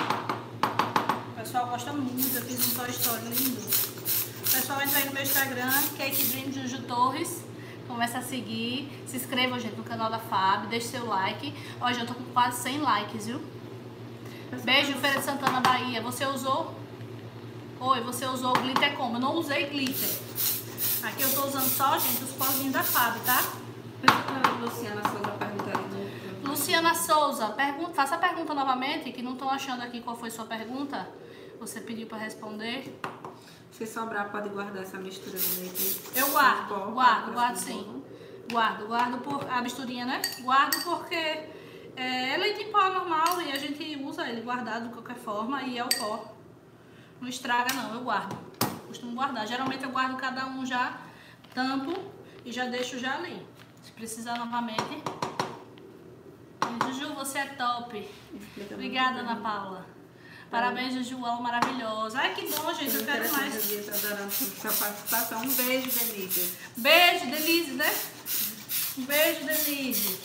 O pessoal gosta muito. Eu fiz um Toy Story lindo. O pessoal entra aí no meu Instagram, Cake Dream Juju Torres. Começa a seguir. Se inscreva, gente, no canal da Fábio. Deixe seu like. Ó, já tô com quase 100 likes, viu? Beijo, Feira de Santana, Bahia. Você usou? Oi, você usou glitter como? Eu não usei glitter. Aqui eu tô usando só, gente, os pozinhos da Fábio, tá? Luciana Souza. Luciana Souza, pergunta, faça a pergunta novamente, que não estão achando aqui qual foi sua pergunta. Você pediu para responder. Se sobrar, pode guardar essa mistura de leite. Eu guardo, pó, guardo, guardo sim. bolo. Guardo, guardo por a misturinha, né? Guardo porque é, é leite em pó normal e a gente usa ele guardado de qualquer forma e é o pó. Não estraga não, eu guardo. Costumo guardar. Geralmente eu guardo cada um já, tampo e já deixo já ali. Precisar novamente. Juju, você é top. Explica Obrigada, Ana. Paula. Parabéns, Juju, ela maravilhosa. Ai, que bom, gente, eu quero mais. Estou adorando sua participação. Um beijo, Denise. Beijo, Denise, né? Um beijo, Denise.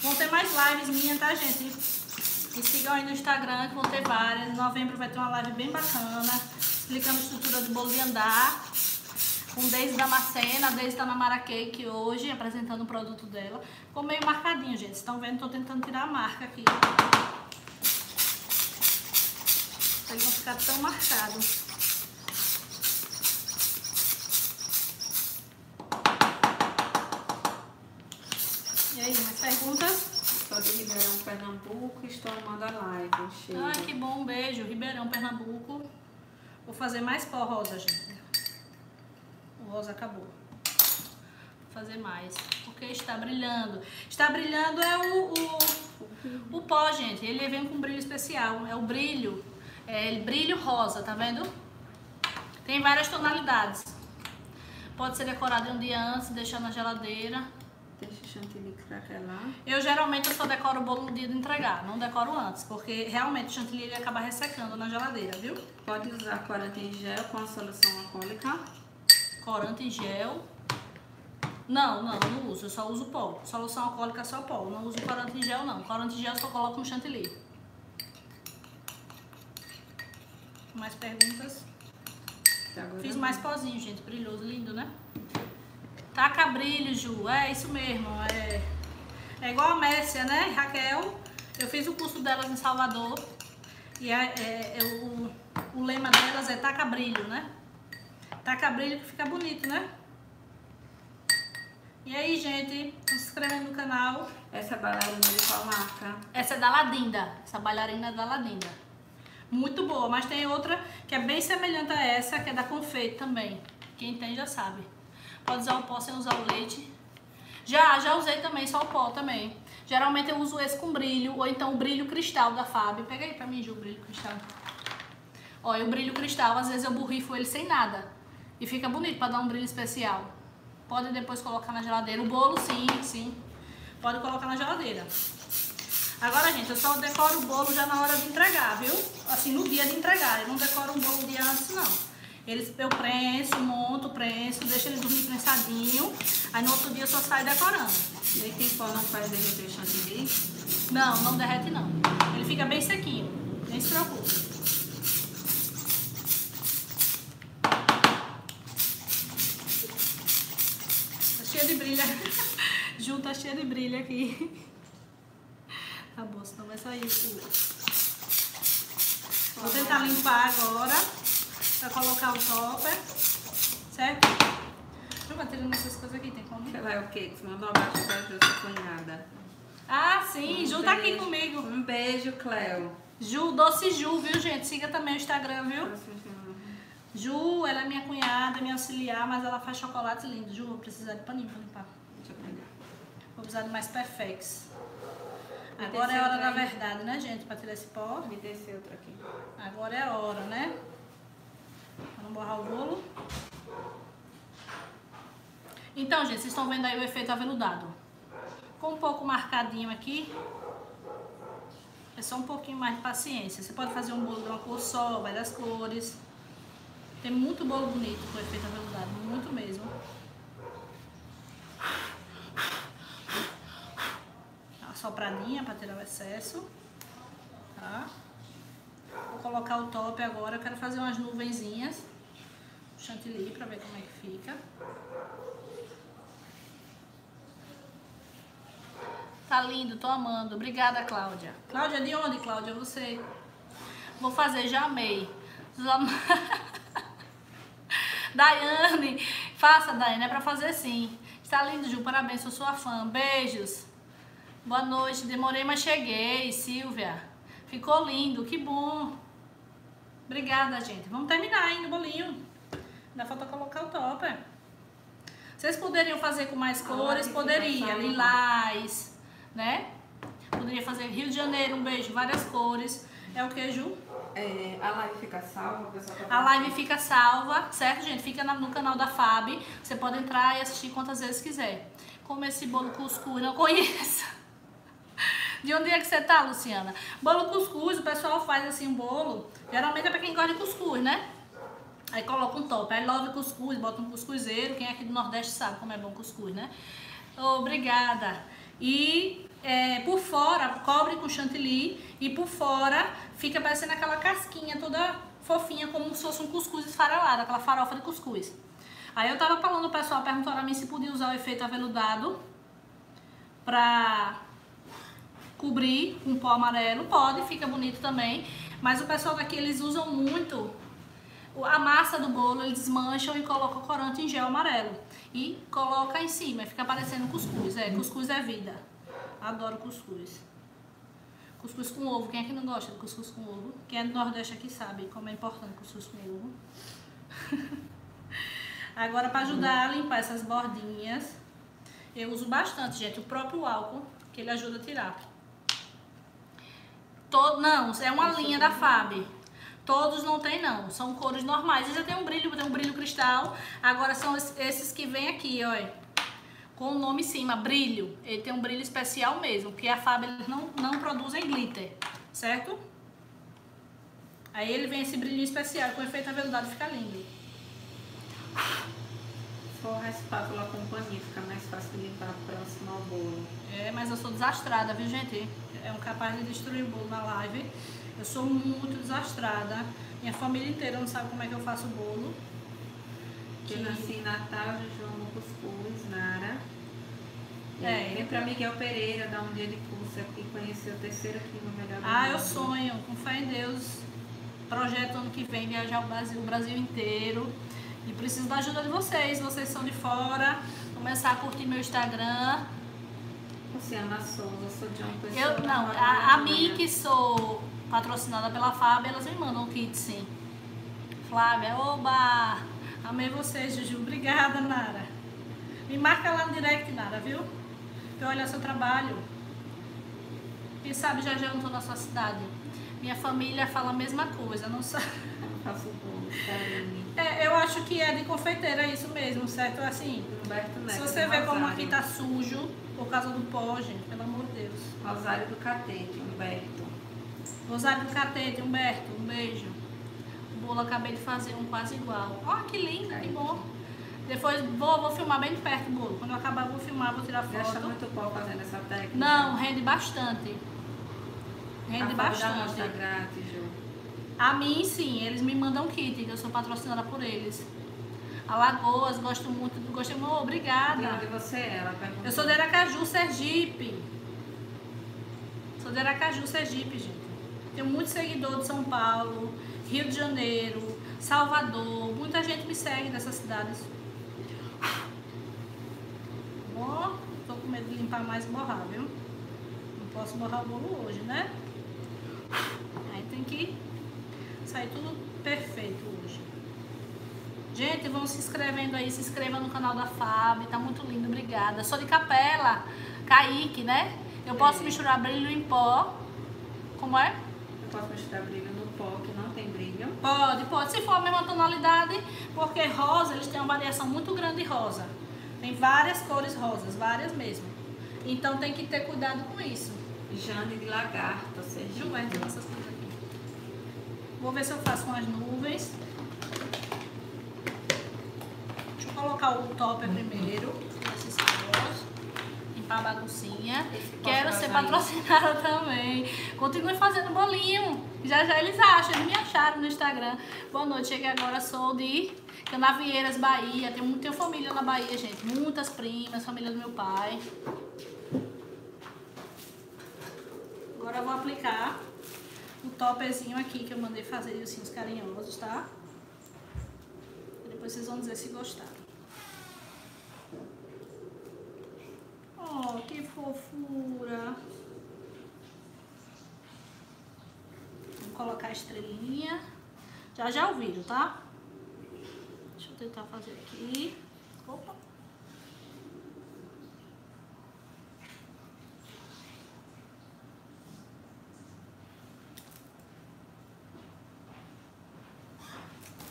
Vão ter mais lives minhas, tá, gente? Me sigam aí no Instagram, que vão ter várias. Em novembro vai ter uma live bem bacana, explicando a estrutura do bolo de andar. Com Deise Damascena, a Deise tá na Mara Cake hoje, apresentando o produto dela. Ficou meio marcadinho, gente. Vocês estão vendo? Tô tentando tirar a marca aqui. Eles vão ficar tão marcados. E aí, mais perguntas? Sou de Ribeirão, Pernambuco, estou amando a live. Chega. Ai, que bom, um beijo. Ribeirão, Pernambuco. Vou fazer mais pó rosa, gente. O rosa acabou. Vou fazer mais, porque está brilhando. Está brilhando é o, o, o pó, gente. Ele vem com brilho especial. É o brilho, é ele brilho rosa, tá vendo? Tem várias tonalidades. Pode ser decorado um dia antes, deixar na geladeira. Deixa o chantilly craquelar. Eu geralmente eu só decoro o bolo no dia de entregar, não decoro antes, porque realmente o chantilly ele acaba ressecando na geladeira, viu? Pode usar corante em gel com a solução alcoólica. Corante em gel. Não, não, não uso, eu só uso pó. Solução alcoólica só pó, não uso corante em gel não. Corante em gel eu só coloco no chantilly. Mais perguntas? Fiz mais pozinho, gente, brilhoso, lindo, né? Taca brilho, Ju, é isso mesmo, é, é igual a Mércia, né, Raquel? Eu fiz o curso delas em Salvador e é, é- é o, o lema delas é taca brilho, né? Taca brilho que fica bonito, né? E aí, gente, se inscrevendo no canal. Essa é bailarina de qual marca? Essa é da Ladinda, essa bailarina é da Ladinda. Muito boa, mas tem outra que é bem semelhante a essa, que é da Confeito também. Quem tem já sabe. Pode usar o pó sem usar o leite. Já, já usei também, só o pó também. Geralmente eu uso esse com brilho, ou então o brilho cristal da Fábio. Pega aí pra mim, Ju, o brilho cristal. Olha, o brilho cristal, às vezes eu borrifo ele sem nada. E fica bonito pra dar um brilho especial. Pode depois colocar na geladeira. O bolo, sim, sim. Pode colocar na geladeira. Agora, gente, eu só decoro o bolo já na hora de entregar, viu? Assim, no dia de entregar. Eu não decoro um bolo um dia antes, não. Eles, eu prenso, monto, prenso, deixo ele dormir prensadinho. Aí no outro dia eu só saio decorando. Leite em pó não faz derreter o chantilly? Não, não derrete não. Ele fica bem sequinho. Nem se preocupe. Cheio de brilho. Ju tá cheio de brilho aqui. Tá bom, senão vai sair o... Vou tentar limpar agora pra colocar o topper. Certo? Deixa eu bater nessas coisas aqui, tem como? Lá, é o quê? Que você mandou abaixo pra Ju, sua cunhada. Ah, sim, Um Ju tá aqui beijo. comigo. Um beijo, Cleo. Ju, Doce Ju, viu, gente? Siga também o Instagram, viu? Ju, ela é minha cunhada, minha auxiliar, mas ela faz chocolates lindos. Ju, vou precisar de paninho pra limpar. Deixa eu pegar. Vou precisar de mais perfex. Agora é hora da aí. verdade, né, gente? Pra tirar esse pó. Me descer outra aqui. Agora é a hora, né? Pra não borrar o bolo. Então, gente, vocês estão vendo aí o efeito aveludado. Com um pouco marcadinho aqui. É só um pouquinho mais de paciência. Você pode fazer um bolo de uma cor só, várias cores. Tem muito bolo bonito com efeito aveludado, muito mesmo. Uma sopradinha para tirar o excesso. Tá? Vou colocar o top agora. Eu quero fazer umas nuvenzinhas. Chantilly para ver como é que fica. Tá lindo, tô amando. Obrigada, Cláudia. Cláudia, de onde, Cláudia? Você. Vou fazer, já amei. Já- Daiane, faça, Daiane, é pra fazer sim. Está lindo, Ju, parabéns, sou sua fã. Beijos. Boa noite, demorei, mas cheguei, Silvia. Ficou lindo, que bom. Obrigada, gente. Vamos terminar ainda o bolinho. Ainda falta colocar o topper. Vocês poderiam fazer com mais cores? Poderia. Lilás, né? Poderia fazer Rio de Janeiro, um beijo, várias cores. É o que, Ju? É, a live fica salva, pessoal tá A live fica salva, certo, gente? Fica no canal da Fab. Você pode entrar e assistir quantas vezes quiser. Como esse bolo cuscuz, não conheço. De onde é que você tá, Luciana? Bolo cuscuz, o pessoal faz assim um bolo. Geralmente é pra quem gosta de cuscuz, né? Aí coloca um top. Aí love cuscuz, bota um cuscuzeiro. Quem é aqui do Nordeste sabe como é bom cuscuz, né? Obrigada. E é, por fora, cobre com chantilly. E por fora fica parecendo aquela casquinha toda fofinha, como se fosse um cuscuz esfarelado, aquela farofa de cuscuz. Aí eu tava falando, o pessoal perguntou a mim se podia usar o efeito aveludado pra cobrir com pó amarelo, pode, fica bonito também. Mas o pessoal daqui, eles usam muito a massa do bolo, eles desmancham e colocam corante em gel amarelo. E coloca em cima, fica parecendo cuscuz. É, cuscuz é vida. Adoro cuscuz. Cuscuz com ovo. Quem é que não gosta de cuscuz com ovo? Quem é do Nordeste aqui sabe como é importante cuscuz com ovo. Agora, para ajudar a limpar essas bordinhas, eu uso bastante, gente, o próprio álcool, que ele ajuda a tirar. Todo, não, é uma linha da FAB. Todos não tem não, são cores normais. Esse já tem um brilho, tem um brilho cristal. Agora são esses que vem aqui, olha. Com o nome em cima, brilho. Ele tem um brilho especial mesmo, porque a FAB não, não produzem glitter, certo? Aí ele vem esse brilhinho especial, com efeito aveludado, fica lindo. Forra a espátula com paninho, fica mais fácil de limpar próximo ao bolo. É, mas eu sou desastrada, viu, gente? É um capaz de destruir o bolo na live. Eu sou muito desastrada. Minha família inteira não sabe como é que eu faço o bolo. Que... Eu nasci em Natal, João Cuscuz. É. Vem pra Miguel Pereira, dar um dia de curso aqui, conhecer o terceiro aqui no Melhor Ah, eu sonho, com fé em Deus. Projeto ano que vem viajar o Brasil, o Brasil inteiro. E preciso da ajuda de vocês. Vocês são de fora. Começar a curtir meu Instagram. Luciana Souza, sou de uma pessoa. Eu, não, a, a mim que sou patrocinada pela Fábio, elas me mandam um kit sim. Flávia, oba! Amei vocês, Juju. Obrigada, Nara. Me marca lá no direct, Nara, viu? Pra eu olhar seu trabalho. Quem sabe já já não tô na sua cidade. Minha família fala a mesma coisa, não sabe. É, eu acho que é de confeiteira isso mesmo, certo? Assim, Humberto Neto. se você vê como aqui tá sujo, por causa do pó, gente, pelo amor de Deus. Rosário do Catete, Humberto. Rosário do Catete, Humberto, um beijo. O bolo acabei de fazer um quase igual. Ó, que lindo, que bom. Depois vou, vou filmar bem de perto o bolo. Quando eu acabar, vou filmar, vou tirar Gasta foto. muito pó fazendo essa técnica? Não, rende bastante. Rende A bastante. grátis, Ju. A mim, sim, eles me mandam kit, que eu sou patrocinada por eles. Alagoas, gosto muito, gostei muito, De obrigada. onde você é? Ela perguntou. Eu sou de Aracaju, Sergipe. Sou de Aracaju, Sergipe, gente. Tenho muito seguidor de São Paulo, Rio de Janeiro, Salvador. Muita gente me segue dessas cidades. Bom, tô com medo de limpar mais e borrar, viu? Não posso borrar o bolo hoje, né? Aí tem que sair tudo perfeito hoje. Gente, vão se inscrevendo aí, se inscreva no canal da Fábio, tá muito lindo, obrigada. Sou de Capela, Kaique, né? Eu posso É. misturar brilho em pó. Como é? Eu posso misturar brilho no pó, que não tem brilho. Pode, pode. Se for a mesma tonalidade, porque rosa, eles têm uma variação muito grande de rosa. Tem várias cores rosas, várias mesmo. Então tem que ter cuidado com isso. Jane de. Deixa eu ver essas coisas aqui. Vou ver se eu faço com as nuvens. Deixa eu colocar o topper primeiro. Esses pós. Limpar a baguncinha. Quero ser patrocinada também. Continue fazendo bolinho. Já já eles acham, eles me acharam no Instagram. Boa noite, cheguei agora, sou de Canavieiras, Bahia. Tenho, tenho família na Bahia, gente. Muitas primas, família do meu pai. Agora eu vou aplicar o topperzinho aqui que eu mandei fazer de ursinhos carinhosos, tá? E depois vocês vão dizer se gostaram. Oh, que fofura! Vou colocar a estrelinha. Já já ouviram, tá? Deixa eu tentar fazer aqui. Opa!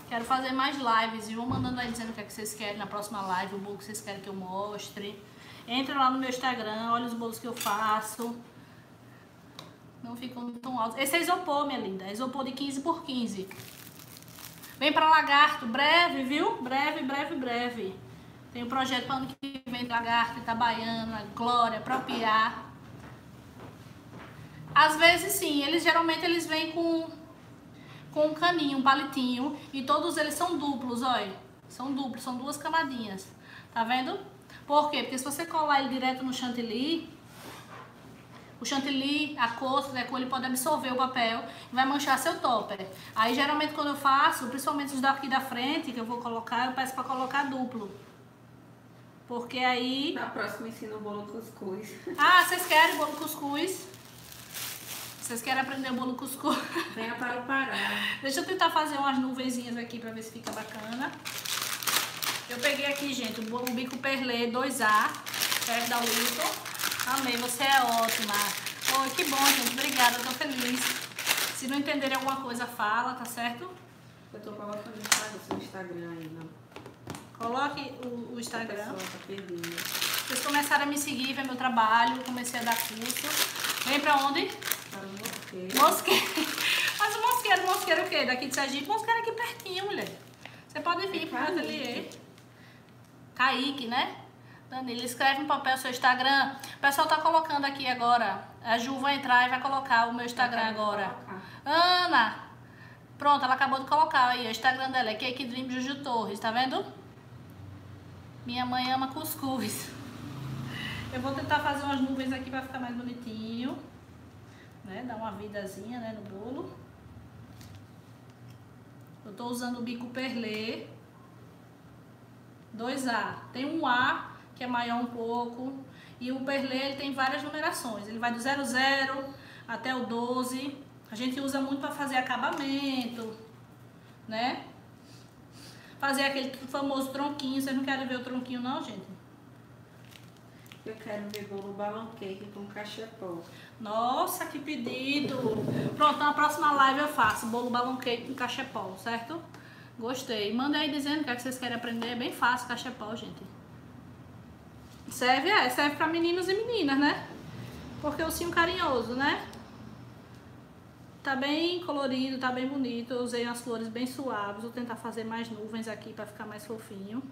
Quero fazer mais lives e vão mandando aí dizendo o que, é que vocês querem na próxima live, o bolo que vocês querem que eu mostre. Entra lá no meu Instagram, olha os bolos que eu faço. Não ficam tão altos. Esse é isopor, minha linda. É isopor de 15 por 15. Vem pra Lagarto, breve, viu? Breve, breve, breve. Tem um projeto para ano que vem Lagarto, Itabaiana, Glória, Propiar. Às vezes sim, eles geralmente eles vêm com com um caninho, um palitinho, e todos eles são duplos, olha. São duplos, são duas camadinhas. Tá vendo? Por quê? Porque se você colar ele direto no chantilly, o chantilly, a costra, com ele pode absorver o papel e vai manchar seu topper. Aí geralmente quando eu faço, principalmente os daqui da frente, que eu vou colocar, eu peço para colocar duplo. Porque aí... Na próxima ensina o bolo cuscuz. Ah, vocês querem bolo cuscuz? Vocês querem aprender o bolo cuscuz? Venha para o Pará. Deixa eu tentar fazer umas nuvenzinhas aqui pra ver se fica bacana. Eu peguei aqui, gente, o bico perlê 2A, perto da Wilton. Amei, você é ótima. Oi, que bom, gente. Obrigada, tô feliz. Se não entenderem alguma coisa, fala, tá certo? Eu tô colocando no seu Instagram aí, não. Coloque o, o Instagram. Tá. Vocês começaram a me seguir, ver meu trabalho, comecei a dar curso. Vem pra onde? Para o mosqueiro. Mosqueiro. Mas o mosqueiro, mosqueiro o quê? Daqui de Sergipe, mosqueiro aqui pertinho, mulher. Você pode vir É pro ateliê. Kaique, né? Danilo, escreve no papel seu Instagram. O pessoal tá colocando aqui agora. A Ju vai entrar e vai colocar o meu Instagram agora. Ana! Pronto, ela acabou de colocar aí. O Instagram dela é Cake Dream Juju Torres, tá vendo? Minha mãe ama cuscuz. Eu vou tentar fazer umas nuvens aqui pra ficar mais bonitinho. Né? Dar uma vidazinha né, no bolo. Eu tô usando o bico perlê. 2A. Tem um A, que é maior um pouco. E o perlê ele tem várias numerações. Ele vai do 00 até o 12. A gente usa muito para fazer acabamento, né? Fazer aquele famoso tronquinho. Vocês não querem ver o tronquinho não, gente? Eu quero ver bolo balão cake com cachepô. Nossa, que pedido! Pronto, na próxima live eu faço bolo balão cake com cachepol, certo? Gostei. Manda aí dizendo o que, é que vocês querem aprender. É bem fácil cachepol, gente. Serve, é, serve pra meninos e meninas, né? Porque o ursinho carinhoso, né? Tá bem colorido, tá bem bonito. Eu usei umas flores bem suaves. Vou tentar fazer mais nuvens aqui pra ficar mais fofinho.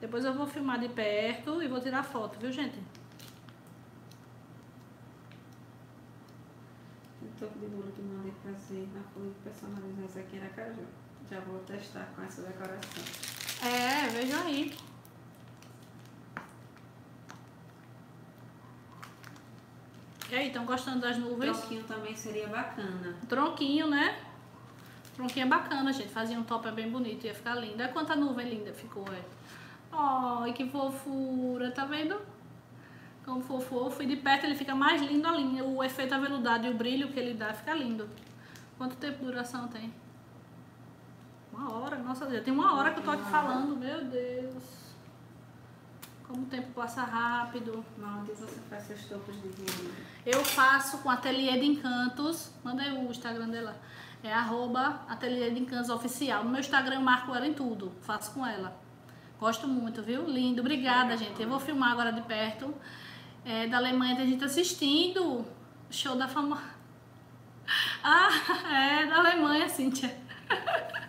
Depois eu vou filmar de perto e vou tirar foto, viu, gente? O topo de bolo que mandei fazer na folha personalizar essa aqui em Aracaju. Já vou testar com essa decoração. É, vejam aí. E aí, estão gostando das nuvens? Tronquinho também seria bacana. Tronquinho, né? Tronquinho é bacana, gente. Fazia um top bem bonito, ia ficar lindo. Olha quanta nuvem linda ficou, é. Ai, que fofura, tá vendo? Como for fofo. E de perto ele fica mais lindo ali. O efeito aveludado e o brilho que ele dá fica lindo. Quanto tempo de duração tem? Uma hora, nossa, já tem uma hora que eu tô aqui falando, meu Deus. Como o tempo passa rápido. Onde você faz seus topos de bolo? Eu faço com Ateliê de Encantos. Manda aí o Instagram dela. É arroba Ateliê de Encantos Oficial. No meu Instagram eu marco ela em tudo. Faço com ela. Gosto muito, viu? Lindo. Obrigada, gente. Eu vou filmar agora de perto. É, da Alemanha tem gente assistindo. Show da fama. Ah, é da Alemanha, Cíntia.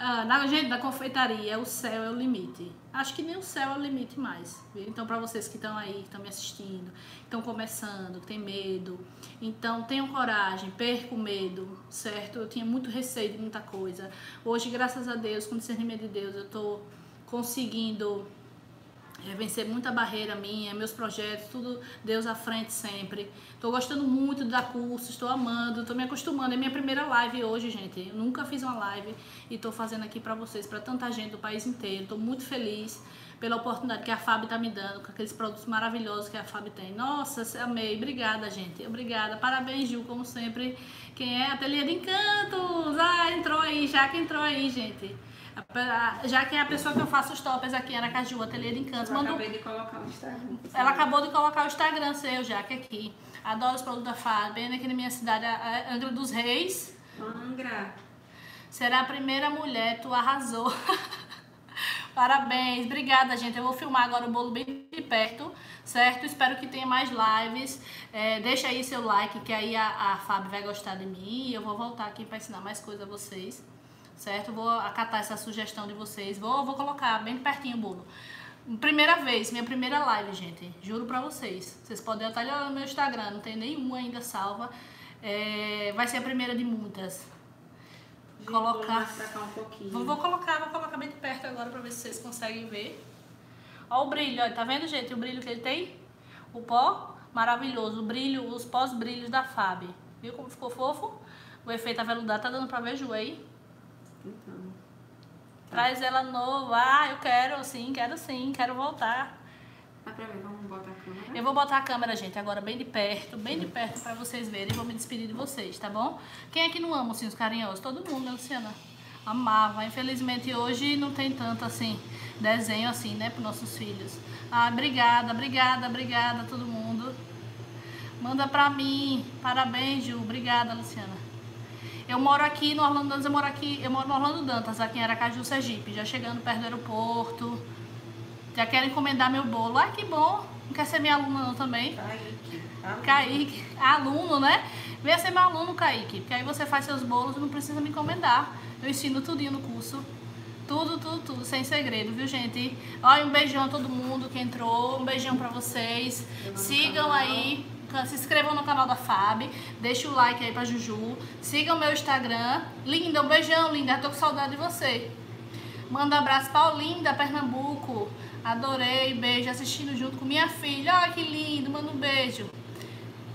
Ah, na, gente, da confeitaria, o céu é o limite. Acho que nem o céu é o limite mais. viu? Então, para vocês que estão aí, que estão me assistindo, estão começando, que tem medo, então tenham coragem, perca o medo, certo? Eu tinha muito receio de muita coisa. Hoje, graças a Deus, com o discernimento de Deus, eu estou conseguindo é, vencer muita barreira minha, meus projetos, tudo Deus à frente sempre. Estou gostando muito de dar curso, estou amando, estou me acostumando. É minha primeira live hoje, gente. Eu nunca fiz uma live e estou fazendo aqui para vocês, para tanta gente do país inteiro. Estou muito feliz pela oportunidade que a FAB está me dando, com aqueles produtos maravilhosos que a FAB tem. Nossa, amei. Obrigada, gente. Obrigada. Parabéns, Gil, como sempre. Quem é? Ateliê de Encantos. Ah, entrou aí, já que entrou aí, gente. Já que é a pessoa que eu faço os toppers aqui, Aracaju, Ateliê de Encantos. Um- acabei de colocar o Instagram. ela acabou de colocar o Instagram seu, Jaque, aqui. Adoro os produtos da. Bem aqui na minha cidade, Angra dos Reis. Angra. Será a primeira mulher, tu arrasou. Parabéns, obrigada, gente. Eu vou filmar agora o bolo bem de perto, certo? Espero que tenha mais lives. É, deixa aí seu like, que aí a, a Fábio vai gostar de mim. E eu vou voltar aqui para ensinar mais coisas a vocês, certo? Vou acatar essa sugestão de vocês. Vou, vou colocar bem pertinho o bolo. Primeira vez, minha primeira live, gente. Juro pra vocês. Vocês podem até olhar no meu Instagram, não tem nenhuma ainda salva. É, vai ser a primeira de muitas. Gente, Colocar- vou um pouquinho. Vou, vou colocar, vou colocar bem de perto agora pra ver se vocês conseguem ver. Ó o brilho, ó, tá vendo, gente? O brilho que ele tem. o pó maravilhoso, o brilho, os pós-brilhos da Fab. Viu como ficou fofo? O efeito aveludado tá dando pra ver, Ju, aí? Então. Traz ela nova. Ah, eu quero sim, quero sim, quero voltar. Pra vamos botar a câmera. Eu vou botar a câmera, gente, agora bem de perto, bem de perto pra vocês verem. Vou me despedir de vocês, tá bom? Quem é que não ama os carinhosos? Todo mundo, né, Luciana? Amava. Infelizmente hoje não tem tanto assim, desenho assim, né, pros nossos filhos. Ah, obrigada, obrigada, obrigada a todo mundo. Manda pra mim. Parabéns, Ju. Obrigada, Luciana. Eu moro aqui no Orlando Dantas, eu moro aqui, eu moro no Orlando Dantas, aqui em Aracaju, Sergipe, já chegando perto do aeroporto. Já quero encomendar meu bolo. Ai, que bom. Não quer ser minha aluna não também? Kaique. aluno. Kaique, aluno, né? Venha ser meu aluno, Kaique, porque aí você faz seus bolos e não precisa me encomendar. Eu ensino tudinho no curso. Tudo, tudo, tudo, sem segredo, viu, gente? Olha, um beijão a todo mundo que entrou, um beijão pra vocês. Sigam aí, se inscrevam no canal da Fab, deixa o like aí pra Juju. Sigam meu Instagram. Linda, um beijão, linda. Tô com saudade de você. Manda um abraço pra Olinda, Pernambuco. Adorei, beijo, assistindo junto com minha filha. Olha que lindo, manda um beijo.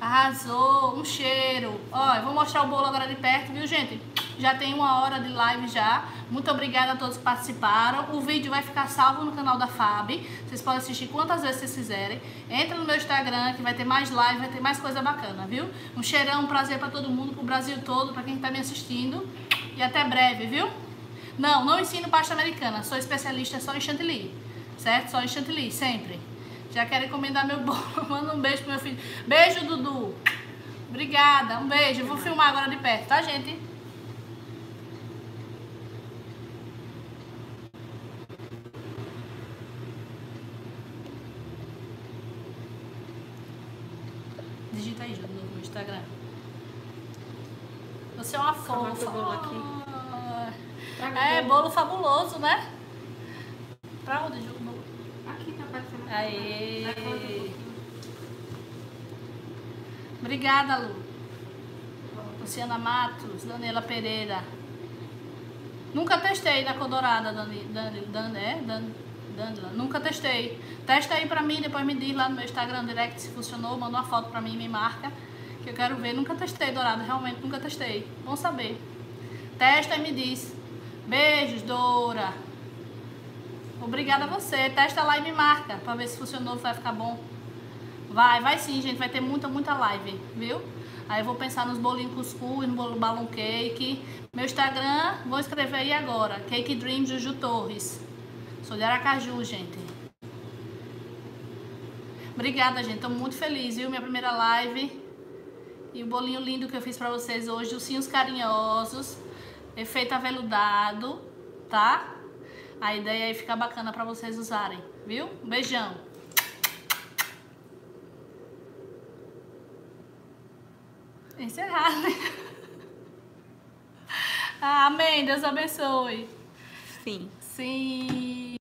Arrasou, um cheiro. Ó, eu vou mostrar o bolo agora de perto, viu, gente? Já tem uma hora de live já. Muito obrigada a todos que participaram. O vídeo vai ficar salvo no canal da Fab. Vocês podem assistir quantas vezes vocês quiserem. Entra no meu Instagram que vai ter mais live, vai ter mais coisa bacana, viu? Um cheirão, um prazer pra todo mundo, pro Brasil todo, pra quem tá me assistindo. E até breve, viu? Não, não ensino pasta americana. Sou especialista só em chantilly. Certo? Só em chantilly, sempre. Já quero encomendar meu bolo. Manda um beijo pro meu filho. Beijo, Dudu. Obrigada, um beijo. Eu vou filmar agora de perto, tá, gente? Digita aí, Ju, no Instagram. Você é uma fofa. bolo aqui. É, bolo fabuloso, né? Pra onde, Ju? o bolo? Aqui tá aparecendo. Aê. Obrigada, Lu. Luciana Matos, Daniela Pereira. Nunca testei na cor dourada, Dani, Dani, Dani, é? Dan, Danila. Nunca testei. Testa aí pra mim, depois me diz lá no meu Instagram direct se funcionou, manda uma foto pra mim e me marca. Que eu quero ver. Nunca testei dourada, realmente nunca testei. Bom saber. Testa e me diz. Beijos, Doura. Obrigada a você. Testa lá e me marca pra ver se funcionou, se vai ficar bom. Vai, vai sim, gente. Vai ter muita, muita live, viu? Aí eu vou pensar nos bolinhos cuscuz, no bolo balloon cake. Meu Instagram, vou escrever aí agora. Cake Dream Juju Torres. Sou de Aracaju, gente. Obrigada, gente. Tô muito feliz, viu? Minha primeira live. E o bolinho lindo que eu fiz pra vocês hoje. Ursinhos carinhosos. Efeito aveludado, tá? A ideia aí fica bacana pra vocês usarem, viu? Um beijão. Encerrar, né? Amém. Deus abençoe. Sim. Sim.